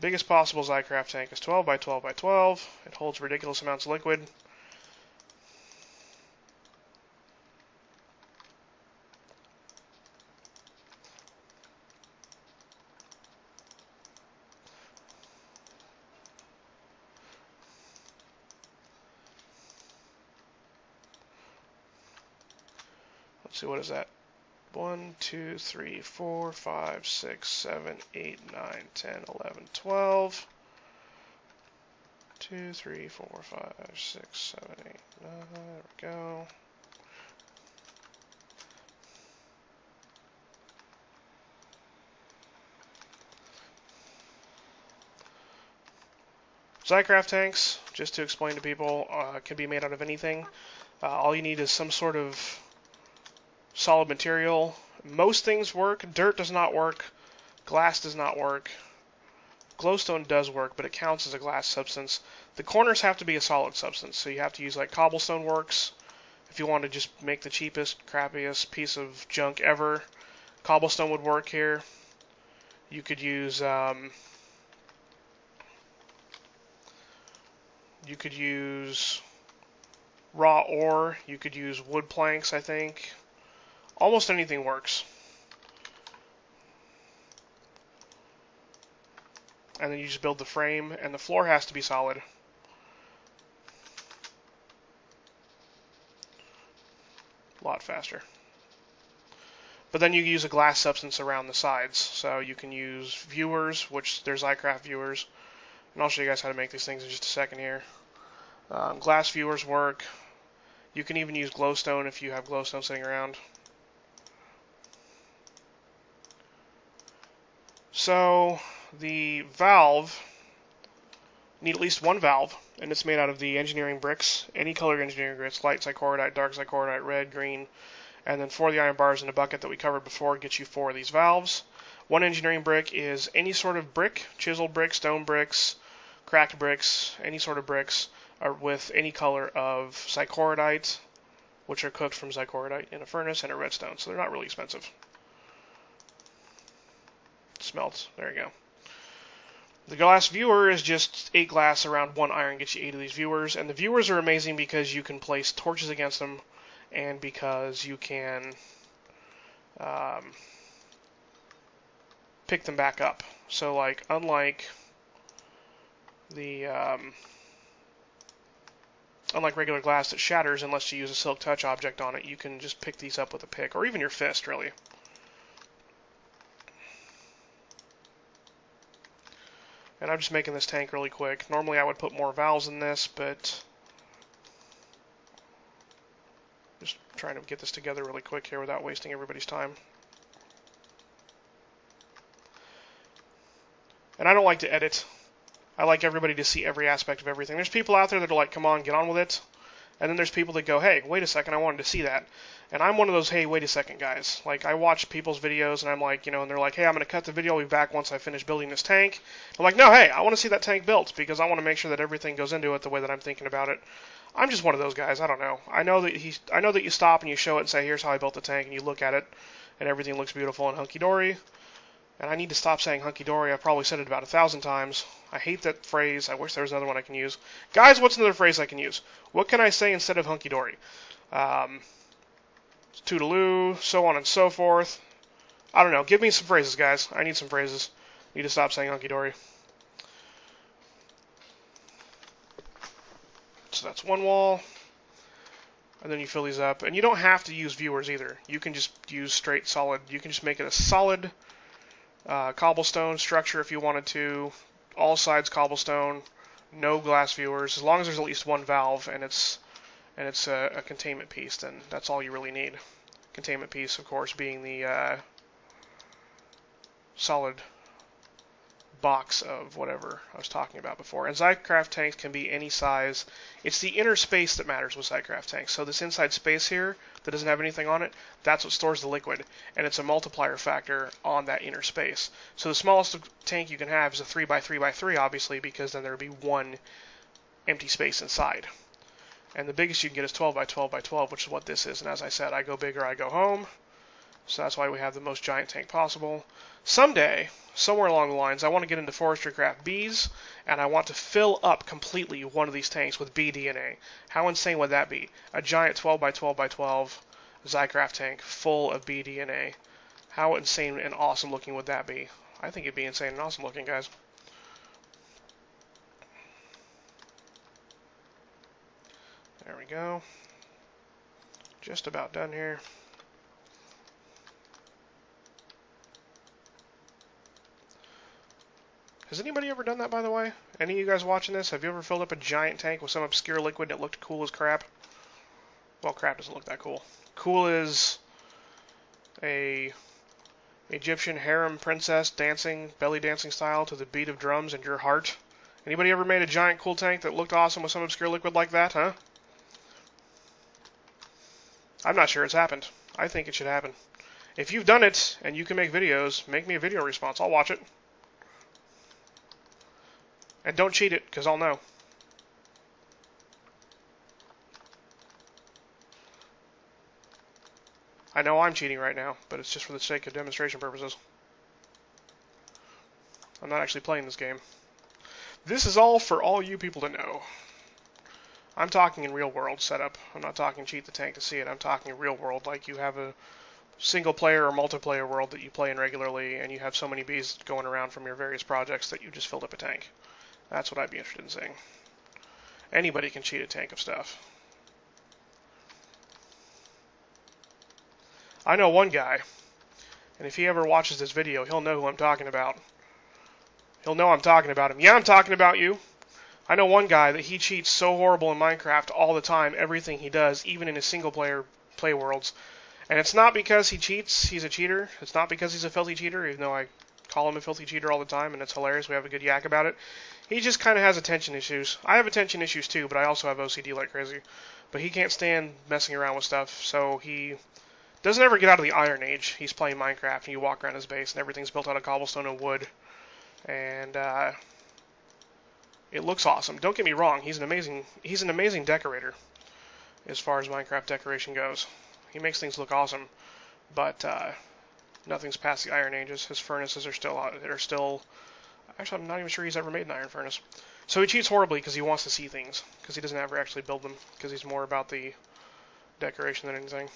Biggest possible Xycraft tank is 12 by 12 by 12. It holds ridiculous amounts of liquid. Let's what is that? 1, 2, 3, 4, 5, 6, 7, 8, 9, 10, 11, 12. 2, 3, 4, 5, 6, 7, 8, 9. There we go. Xycraft tanks, just to explain to people, uh, can be made out of anything. Uh, all you need is some sort of solid material. Most things work. Dirt does not work. Glass does not work. Glowstone does work, but it counts as a glass substance. The corners have to be a solid substance, so you have to use like cobblestone works. If you want to just make the cheapest, crappiest piece of junk ever, cobblestone would work here. You could use um, you could use raw ore. You could use wood planks, I think. Almost anything works. And then you just build the frame, and the floor has to be solid. A lot faster. But then you use a glass substance around the sides. So you can use viewers, which there's Xycraft viewers. And I'll show you guys how to make these things in just a second here. Um, glass viewers work. You can even use glowstone if you have glowstone sitting around. So the valve need at least one valve, and it's made out of the engineering bricks, any color engineering bricks, light Xycordite, dark Xycordite, red, green, and then for the iron bars in a bucket that we covered before gets you four of these valves. One engineering brick is any sort of brick, chiseled brick, stone bricks, cracked bricks, any sort of bricks, or with any color of Xycordite, which are cooked from Zycoridite in a furnace and a redstone, so they're not really expensive. Smelts. There you go. The glass viewer is just eight glass around one iron gets you eight of these viewers, and the viewers are amazing because you can place torches against them, and because you can um, pick them back up. So like unlike the um, unlike regular glass that shatters unless you use a silk touch object on it, you can just pick these up with a pick or even your fist really. And I'm just making this tank really quick. Normally I would put more valves in this, but just trying to get this together really quick here without wasting everybody's time. And I don't like to edit. I like everybody to see every aspect of everything. There's people out there that are like, come on, get on with it. And then there's people that go, hey, wait a second, I wanted to see that. And I'm one of those, hey, wait a second guys. Like, I watch people's videos and I'm like, you know, and they're like, hey, I'm going to cut the video, I'll be back once I finish building this tank. I'm like, no, hey, I want to see that tank built because I want to make sure that everything goes into it the way that I'm thinking about it. I'm just one of those guys. I don't know. I know that he, I know that you stop and you show it and say, here's how I built the tank, and you look at it, and everything looks beautiful and hunky dory. And I need to stop saying hunky dory. I've probably said it about a thousand times. I hate that phrase. I wish there was another one I can use. Guys, what's another phrase I can use? What can I say instead of hunky dory? Um, toodaloo, so on and so forth. I don't know. Give me some phrases, guys. I need some phrases. Need to stop saying hunky dory. So that's one wall. And then you fill these up. And you don't have to use viewers either. You can just use straight solid. You can just make it a solid uh, cobblestone structure if you wanted to. All sides cobblestone. No glass viewers. As long as there's at least one valve and it's and it's a, a containment piece, then that's all you really need. Containment piece, of course, being the uh, solid box of whatever I was talking about before. And Xycraft tanks can be any size. It's the inner space that matters with Xycraft tanks. So this inside space here that doesn't have anything on it, that's what stores the liquid, and it's a multiplier factor on that inner space. So the smallest tank you can have is a 3x3x3, obviously, because then there would be one empty space inside. And the biggest you can get is 12 by 12 by 12, which is what this is. And as I said, I go bigger, I go home. So that's why we have the most giant tank possible. Someday, somewhere along the lines, I want to get into Forestry Craft Bees, and I want to fill up completely one of these tanks with bee DNA. How insane would that be? A giant 12 by 12 by 12 Xycraft tank full of bee DNA. How insane and awesome looking would that be? I think it'd be insane and awesome looking, guys. There we go. Just about done here. Has anybody ever done that, by the way? Any of you guys watching this, have you ever filled up a giant tank with some obscure liquid that looked cool as crap? Well, crap doesn't look that cool. Cool is a Egyptian harem princess dancing, belly dancing style to the beat of drums and your heart. Anybody ever made a giant cool tank that looked awesome with some obscure liquid like that, huh? I'm not sure it's happened. I think it should happen. If you've done it and you can make videos, make me a video response. I'll watch it. And don't cheat it, because I'll know. I know I'm cheating right now, but it's just for the sake of demonstration purposes. I'm not actually playing this game. This is all for all you people to know. I'm talking in real world setup. I'm not talking cheat the tank to see it. I'm talking real world, like you have a single player or multiplayer world that you play in regularly, and you have so many bees going around from your various projects that you just filled up a tank. That's what I'd be interested in seeing. Anybody can cheat a tank of stuff. I know one guy, and if he ever watches this video, he'll know who I'm talking about. He'll know I'm talking about him. Yeah, I'm talking about you. I know one guy that he cheats so horrible in Minecraft all the time, everything he does, even in his single player play worlds. And it's not because he cheats, he's a cheater. It's not because he's a filthy cheater, even though I call him a filthy cheater all the time and it's hilarious. We have a good yak about it. He just kind of has attention issues. I have attention issues too, but I also have OCD like crazy. But he can't stand messing around with stuff, so he doesn't ever get out of the Iron Age. He's playing Minecraft, and you walk around his base, and everything's built out of cobblestone and wood. And uh, it looks awesome. Don't get me wrong; he's an amazing he's an amazing decorator. as far as Minecraft decoration goes. He makes things look awesome, but uh, nothing's past the Iron Ages. His furnaces are still out, are still. Actually, I'm not even sure he's ever made an iron furnace. So he cheats horribly because he wants to see things, because he doesn't ever actually build them, because he's more about the decoration than anything.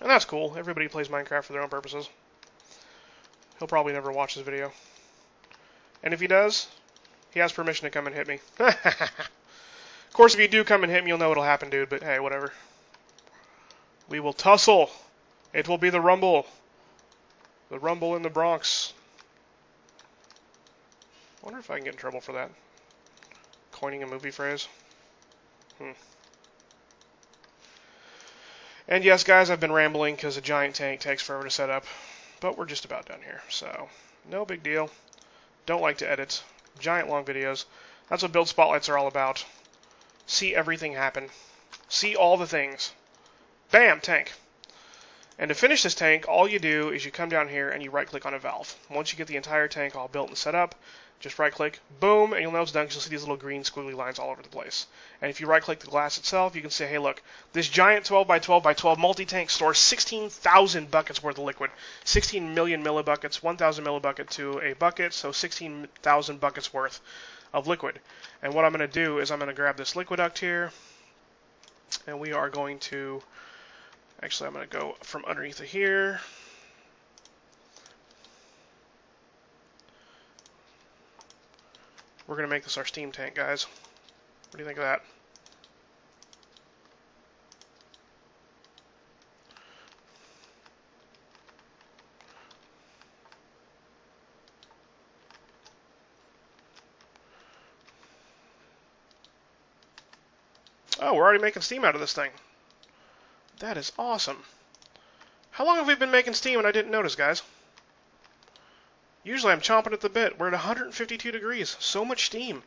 And that's cool. Everybody plays Minecraft for their own purposes. He'll probably never watch this video. And if he does, he has permission to come and hit me. *laughs* of course, if you do come and hit me, you'll know what'll happen, dude, but hey, whatever. We will tussle. It will be the rumble. The rumble in the Bronx. I wonder if I can get in trouble for that. Coining a movie phrase. Hmm. And yes, guys, I've been rambling because a giant tank takes forever to set up. But we're just about done here, so no big deal. Don't like to edit giant long videos. That's what build spotlights are all about. See everything happen. See all the things. Bam, tank. And to finish this tank, all you do is you come down here and you right click on a valve. Once you get the entire tank all built and set up, just right click, boom, and you'll know it's done because you'll see these little green squiggly lines all over the place. And if you right click the glass itself, you can say, hey, look, this giant 12 by 12 by 12 multi tank stores 16,000 buckets worth of liquid. 16 million millibuckets, 1,000 millibucket to a bucket, so 16,000 buckets worth of liquid. And what I'm going to do is I'm going to grab this liquiduct here, and we are going to Actually, I'm going to go from underneath of here. We're going to make this our steam tank, guys. What do you think of that? Oh, we're already making steam out of this thing. That is awesome. How long have we been making steam and I didn't notice, guys? Usually I'm chomping at the bit. We're at 152 degrees. So much steam.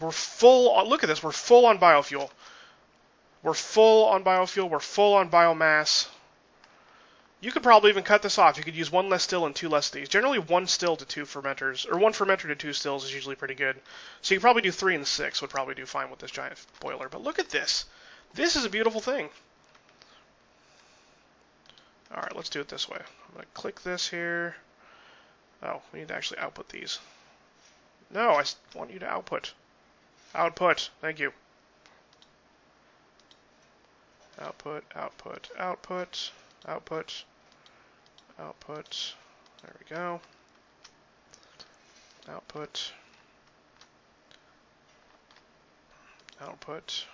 We're full on, look at this, we're full on biofuel. We're full on biofuel, we're full on biomass. You could probably even cut this off. You could use one less still and two less of these. Generally, one still to two fermenters, or one fermenter to two stills is usually pretty good. So you could probably do three and six would probably do fine with this giant boiler. But look at this. This is a beautiful thing. All right, let's do it this way. I'm going to click this here. Oh, we need to actually output these. No, I want you to output. Output. Thank you. Output, output, output, output, output. There we go. Output. Output.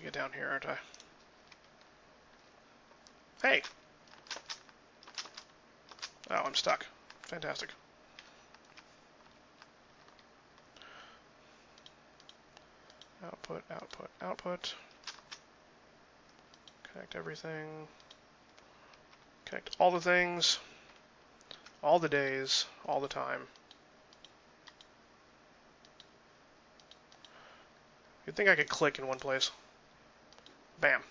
to get down here, aren't I? Hey! Oh, I'm stuck. Fantastic. Output, output, output. Connect everything. Connect all the things. All the days. All the time. You'd think I could click in one place. Bam.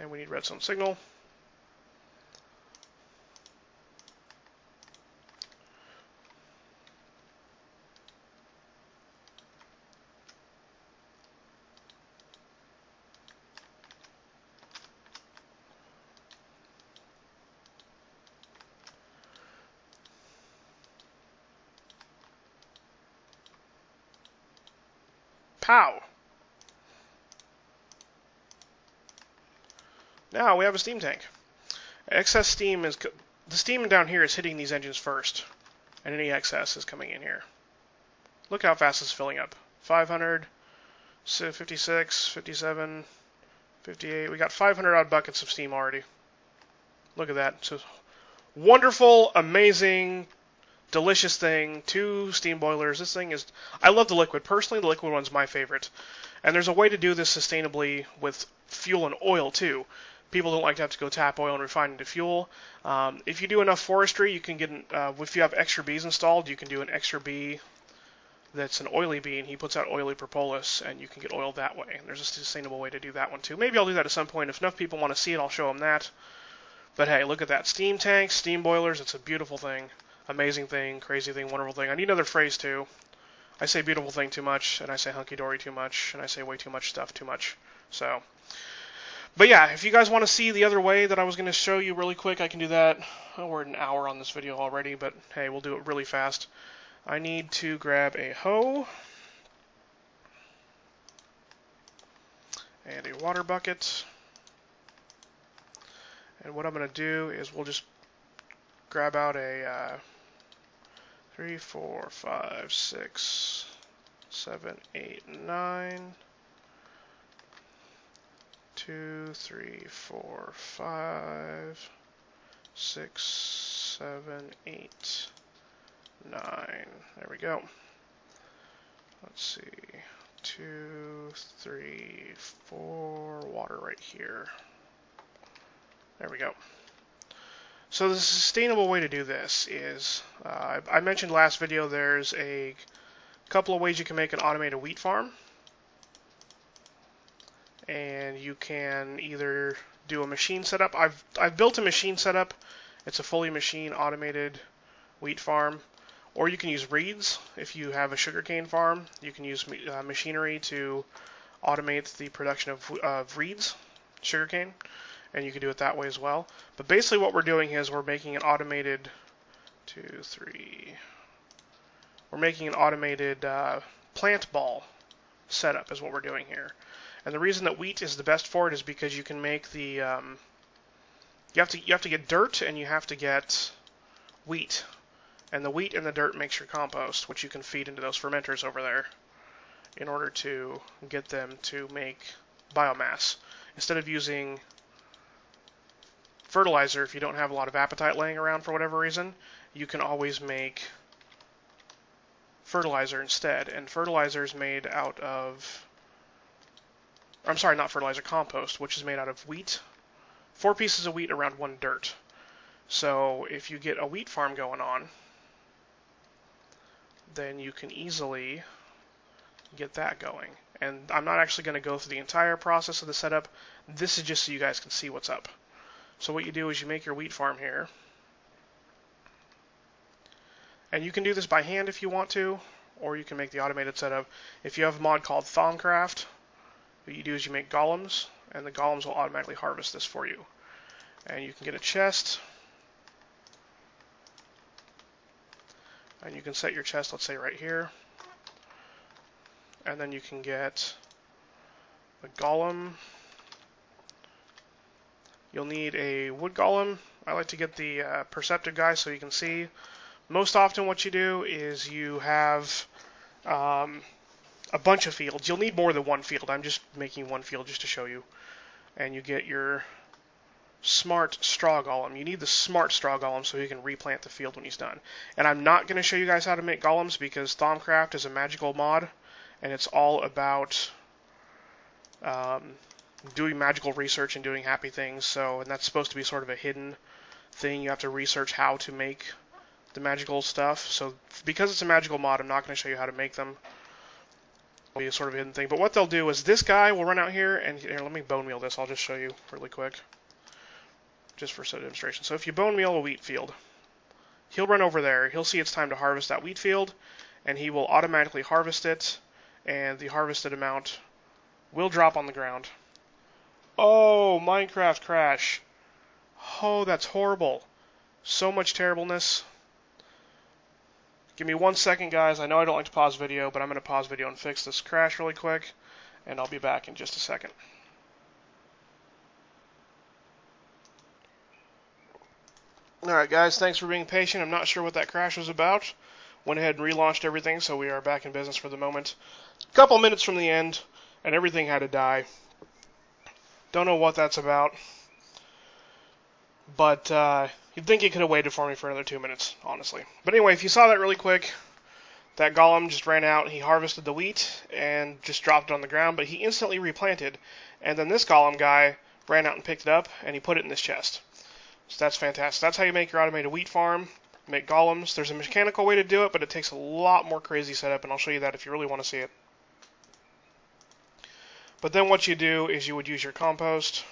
And we need redstone signal. Pow! Now we have a steam tank. Excess steam is the steam down here is hitting these engines first, and any excess is coming in here. Look how fast it's filling up. 500, 56, 57, 58. We got 500 odd buckets of steam already. Look at that. So wonderful, amazing, delicious thing. Two steam boilers. This thing is. I love the liquid. Personally, the liquid one's my favorite. And there's a way to do this sustainably with fuel and oil too. People don't like to have to go tap oil and refine into fuel. Um, if you do enough forestry, you can get. Uh, if you have extra bees installed, you can do an extra bee that's an oily bean, he puts out oily propolis, and you can get oil that way. And there's a sustainable way to do that one too. Maybe I'll do that at some point. If enough people want to see it, I'll show them that. But hey, look at that. Steam tanks, steam boilers, it's a beautiful thing. Amazing thing, crazy thing, wonderful thing. I need another phrase too. I say beautiful thing too much, and I say hunky dory too much, and I say way too much stuff too much. So, but yeah, if you guys want to see the other way that I was going to show you really quick, I can do that. Oh, we're an hour on this video already, but hey, we'll do it really fast. I need to grab a hoe and a water bucket. And what I'm going to do is we'll just grab out a uh, 3, 4, 5, 6, 7, 8, 9, 2, 3, 4, 5, 6, 7, 8, 9. There we go. Let's see. Two, three, four, water right here. There we go. So the sustainable way to do this is, uh, I mentioned last video there's a couple of ways you can make an automated wheat farm. And you can either do a machine setup. I've, I've built a machine setup. It's a fully machine automated wheat farm. Or you can use reeds if you have a sugarcane farm. You can use uh, machinery to automate the production of, of reeds, sugarcane and you can do it that way as well. But basically what we're doing is we're making an automated, two, three, we're making an automated uh, plant ball setup is what we're doing here. And the reason that wheat is the best for it is because you can make the, um, you have to you have to get dirt and you have to get wheat, and the wheat and the dirt makes your compost, which you can feed into those fermenters over there, in order to get them to make biomass. Instead of using fertilizer, if you don't have a lot of apatite laying around for whatever reason, you can always make fertilizer instead. And fertilizer is made out of, I'm sorry, not fertilizer, compost, which is made out of wheat. Four pieces of wheat around one dirt. So if you get a wheat farm going on, then you can easily get that going. And I'm not actually going to go through the entire process of the setup. This is just so you guys can see what's up. So what you do is you make your wheat farm here. And you can do this by hand if you want to, or you can make the automated setup. If you have a mod called Thaumcraft, what you do is you make golems, and the golems will automatically harvest this for you. And you can get a chest, and you can set your chest, let's say right here. And then you can get a golem You'll need a wood golem. I like to get the uh, perceptive guy so you can see. Most often what you do is you have um, a bunch of fields. You'll need more than one field. I'm just making one field just to show you. And you get your smart straw golem. You need the smart straw golem so he can replant the field when he's done. And I'm not going to show you guys how to make golems because Thaumcraft is a magical mod and it's all about um, doing magical research and doing happy things. So, and that's supposed to be sort of a hidden thing. You have to research how to make the magical stuff. So, because it's a magical mod, I'm not going to show you how to make them. Be a sort of hidden thing. But what they'll do is this guy will run out here, and here, let me bone meal this. I'll just show you really quick, just for demonstration. So, if you bone meal a wheat field, he'll run over there. He'll see it's time to harvest that wheat field, and he will automatically harvest it, and the harvested amount will drop on the ground. Oh, Minecraft crash. Oh, that's horrible. So much terribleness. Give me one second, guys. I know I don't like to pause video, but I'm going to pause video and fix this crash really quick, and I'll be back in just a second. Alright, guys, thanks for being patient. I'm not sure what that crash was about. Went ahead and relaunched everything, so we are back in business for the moment. Couple minutes from the end, and everything had to die. Don't know what that's about. But uh, you'd think he could have waited for me for another two minutes, honestly. But anyway, if you saw that really quick, that golem just ran out. He harvested the wheat and just dropped it on the ground, but he instantly replanted. And then this golem guy ran out and picked it up, and he put it in this chest. So that's fantastic. That's how you make your automated wheat farm. make golems. There's a mechanical way to do it, but it takes a lot more crazy setup, and I'll show you that if you really want to see it. But then what you do is you would use your compost,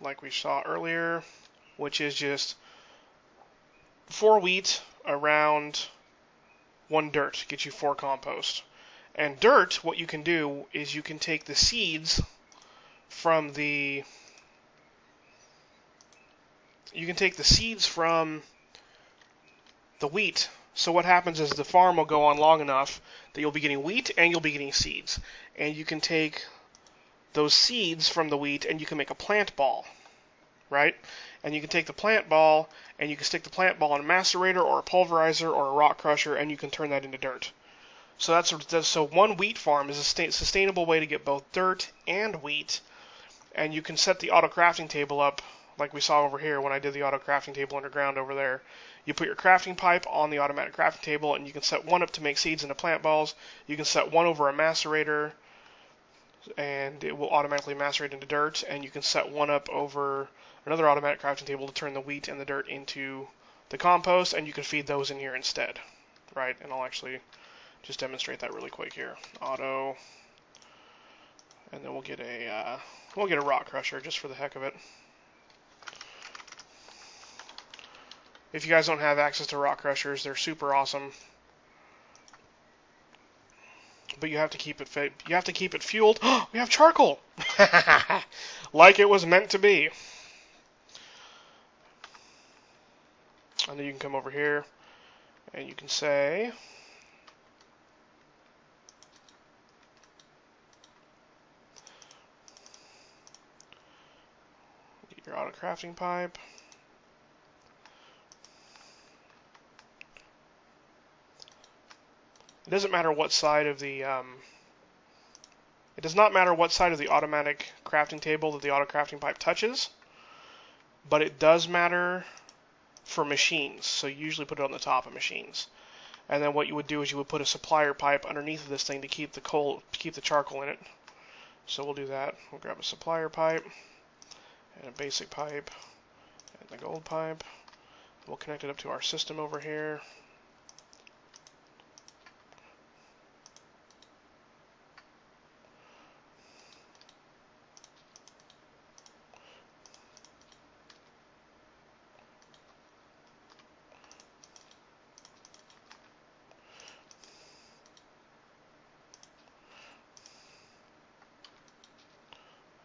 like we saw earlier, which is just four wheat around one dirt, get you four compost. And dirt, what you can do is you can take the seeds from the you can take the seeds from the wheat. So what happens is the farm will go on long enough that you'll be getting wheat and you'll be getting seeds. And you can take those seeds from the wheat and you can make a plant ball, right? And you can take the plant ball and you can stick the plant ball in a macerator or a pulverizer or a rock crusher and you can turn that into dirt. So that's so one wheat farm is a sustainable way to get both dirt and wheat, and you can set the auto crafting table up like we saw over here when I did the auto crafting table underground over there. You put your crafting pipe on the automatic crafting table, and you can set one up to make seeds into plant balls. You can set one over a macerator, and it will automatically macerate into dirt. And you can set one up over another automatic crafting table to turn the wheat and the dirt into the compost, and you can feed those in here instead, right? And I'll actually just demonstrate that really quick here. Auto, and then we'll get a uh, we'll get a rock crusher just for the heck of it. If you guys don't have access to rock crushers, they're super awesome. But you have to keep it you have to keep it fueled. *gasps* we have charcoal, *laughs* like it was meant to be. And then you can come over here, and you can say your auto crafting pipe. It doesn't matter what side of the um, it does not matter what side of the automatic crafting table that the auto crafting pipe touches, but it does matter for machines. So you usually put it on the top of machines. And then what you would do is you would put a supplier pipe underneath of this thing to keep the coal, keep the charcoal in it. So we'll do that. We'll grab a supplier pipe and a basic pipe and the gold pipe. We'll connect it up to our system over here.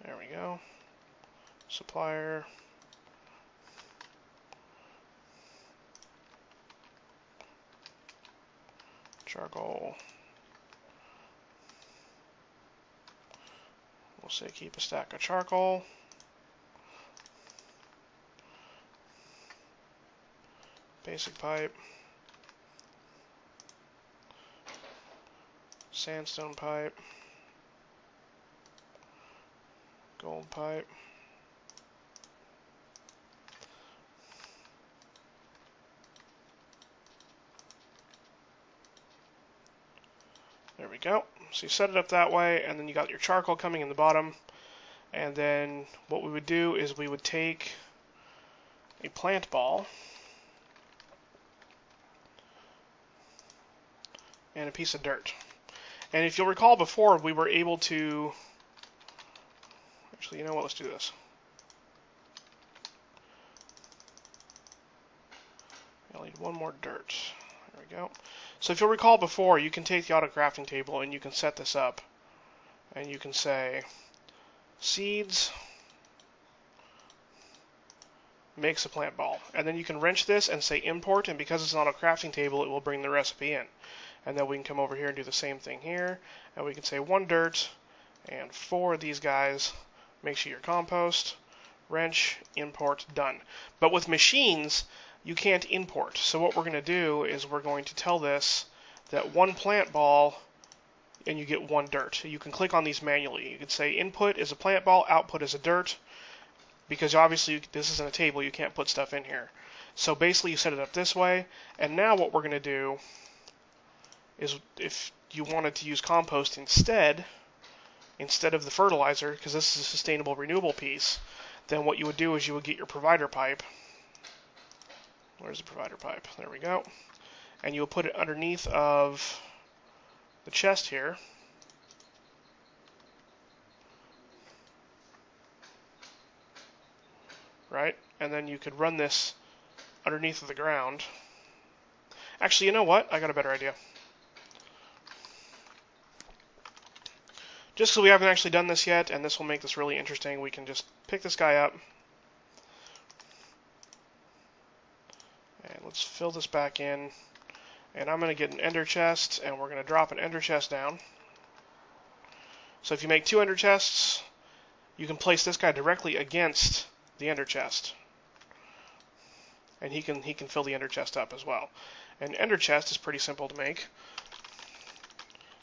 There we go supplier. Charcoal. We'll say keep a stack of charcoal. Basic pipe. Sandstone pipe. Gold pipe. There we go. So you set it up that way, and then you got your charcoal coming in the bottom. And then what we would do is we would take a plant ball and a piece of dirt. And if you'll recall before, we were able to... Actually, you know what? Let's do this. I'll need one more dirt. There we go. So if you'll recall before, you can take the auto crafting table and you can set this up. And you can say seeds makes a plant ball. And then you can wrench this and say import, and because it's an a crafting table, it will bring the recipe in. And then we can come over here and do the same thing here. And we can say one dirt and four of these guys makes sure you your compost. Wrench, import, done. But with machines, you can't import. So what we're going to do is we're going to tell this that one plant ball and you get one dirt. You can click on these manually. You can say input is a plant ball, output is a dirt, because obviously this isn't a table, you can't put stuff in here. So basically you set it up this way, and now what we're going to do is if you wanted to use compost instead, instead of the fertilizer, because this is a sustainable renewable piece, then what you would do is you would get your provider pipe, Where's the provider pipe? There we go. And you'll put it underneath of the chest here. Right? And then you could run this underneath the ground. Actually, you know what? I got a better idea. Just so we haven't actually done this yet, and this will make this really interesting, we can just pick this guy up. And let's fill this back in. And I'm going to get an ender chest, and we're going to drop an ender chest down. So if you make two ender chests, you can place this guy directly against the ender chest. And he can he can fill the ender chest up as well. An ender chest is pretty simple to make.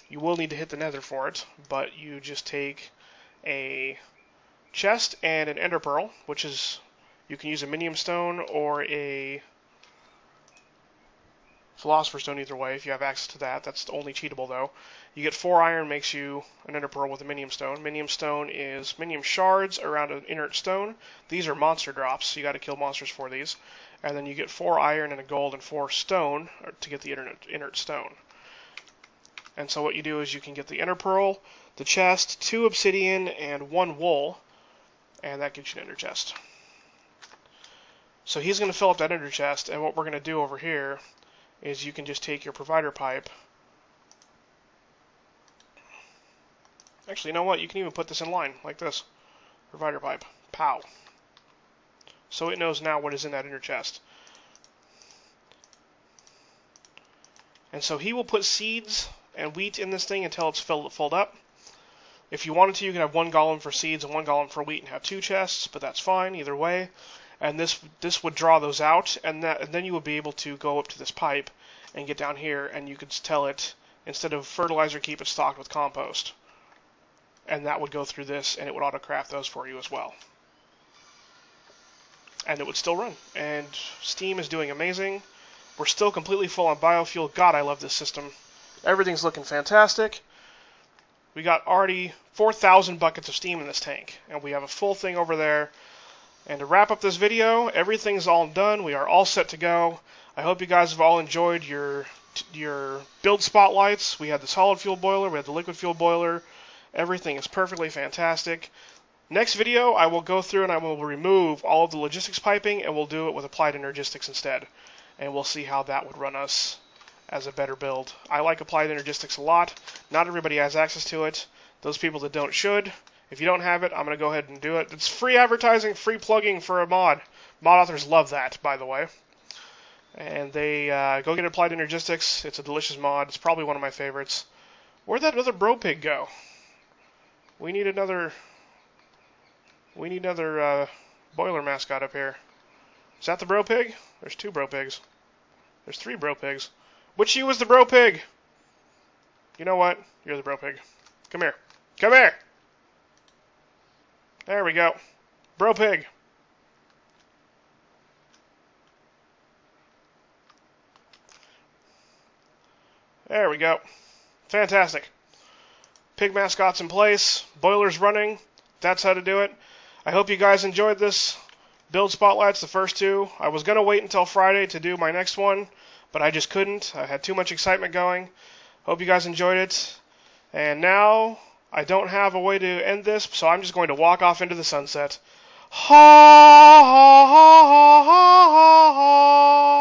You will need to hit the nether for it, but you just take a chest and an ender pearl, which is you can use a minium stone or a philosopher's stone either way if you have access to that. That's only cheatable though. You get four iron makes you an ender pearl with a minium stone. Minium stone is minium shards around an inert stone. These are monster drops, so you got to kill monsters for these. And then you get four iron and a gold and four stone to get the inert, inert stone. And so what you do is you can get the ender pearl, the chest, two obsidian, and one wool, and that gets you an ender chest. So he's going to fill up that ender chest, and what we're going to do over here is you can just take your provider pipe. Actually, you know what? You can even put this in line, like this. Provider pipe. Pow. So it knows now what is in that ender chest. And so he will put seeds and wheat in this thing until it's filled, filled up. If you wanted to, you could have one golem for seeds and one golem for wheat and have two chests, but that's fine either way. And this this would draw those out, and, that, and then you would be able to go up to this pipe and get down here, and you could tell it instead of fertilizer, keep it stocked with compost, and that would go through this, and it would auto craft those for you as well. And it would still run. And Steam is doing amazing. We're still completely full on biofuel. God, I love this system. Everything's looking fantastic. We got already 4,000 buckets of steam in this tank, and we have a full thing over there. And to wrap up this video, everything's all done. We are all set to go. I hope you guys have all enjoyed your your build spotlights. We had the solid fuel boiler, we had the liquid fuel boiler. Everything is perfectly fantastic. Next video, I will go through and I will remove all of the logistics piping, and we'll do it with applied energistics instead. And we'll see how that would run us as a better build. I like applied energistics a lot. Not everybody has access to it. Those people that don't should. If you don't have it, I'm going to go ahead and do it. It's free advertising, free plugging for a mod. Mod authors love that, by the way. And they uh, go get applied energistics. It's a delicious mod. It's probably one of my favorites. Where'd that other bro pig go? We need another. We need another uh, boiler mascot up here. Is that the bro pig? There's two bro pigs. There's three bro pigs. Which you was the bro pig? You know what? You're the bro pig. Come here. Come here. There we go. Bro pig. There we go. Fantastic. Pig mascot's in place. Boiler's running. That's how to do it. I hope you guys enjoyed this build spotlights, the first two. I was going to wait until Friday to do my next one but I just couldn't. I had too much excitement going. Hope you guys enjoyed it. And now I don't have a way to end this, so I'm just going to walk off into the sunset. Ha ha ha ha ha ha.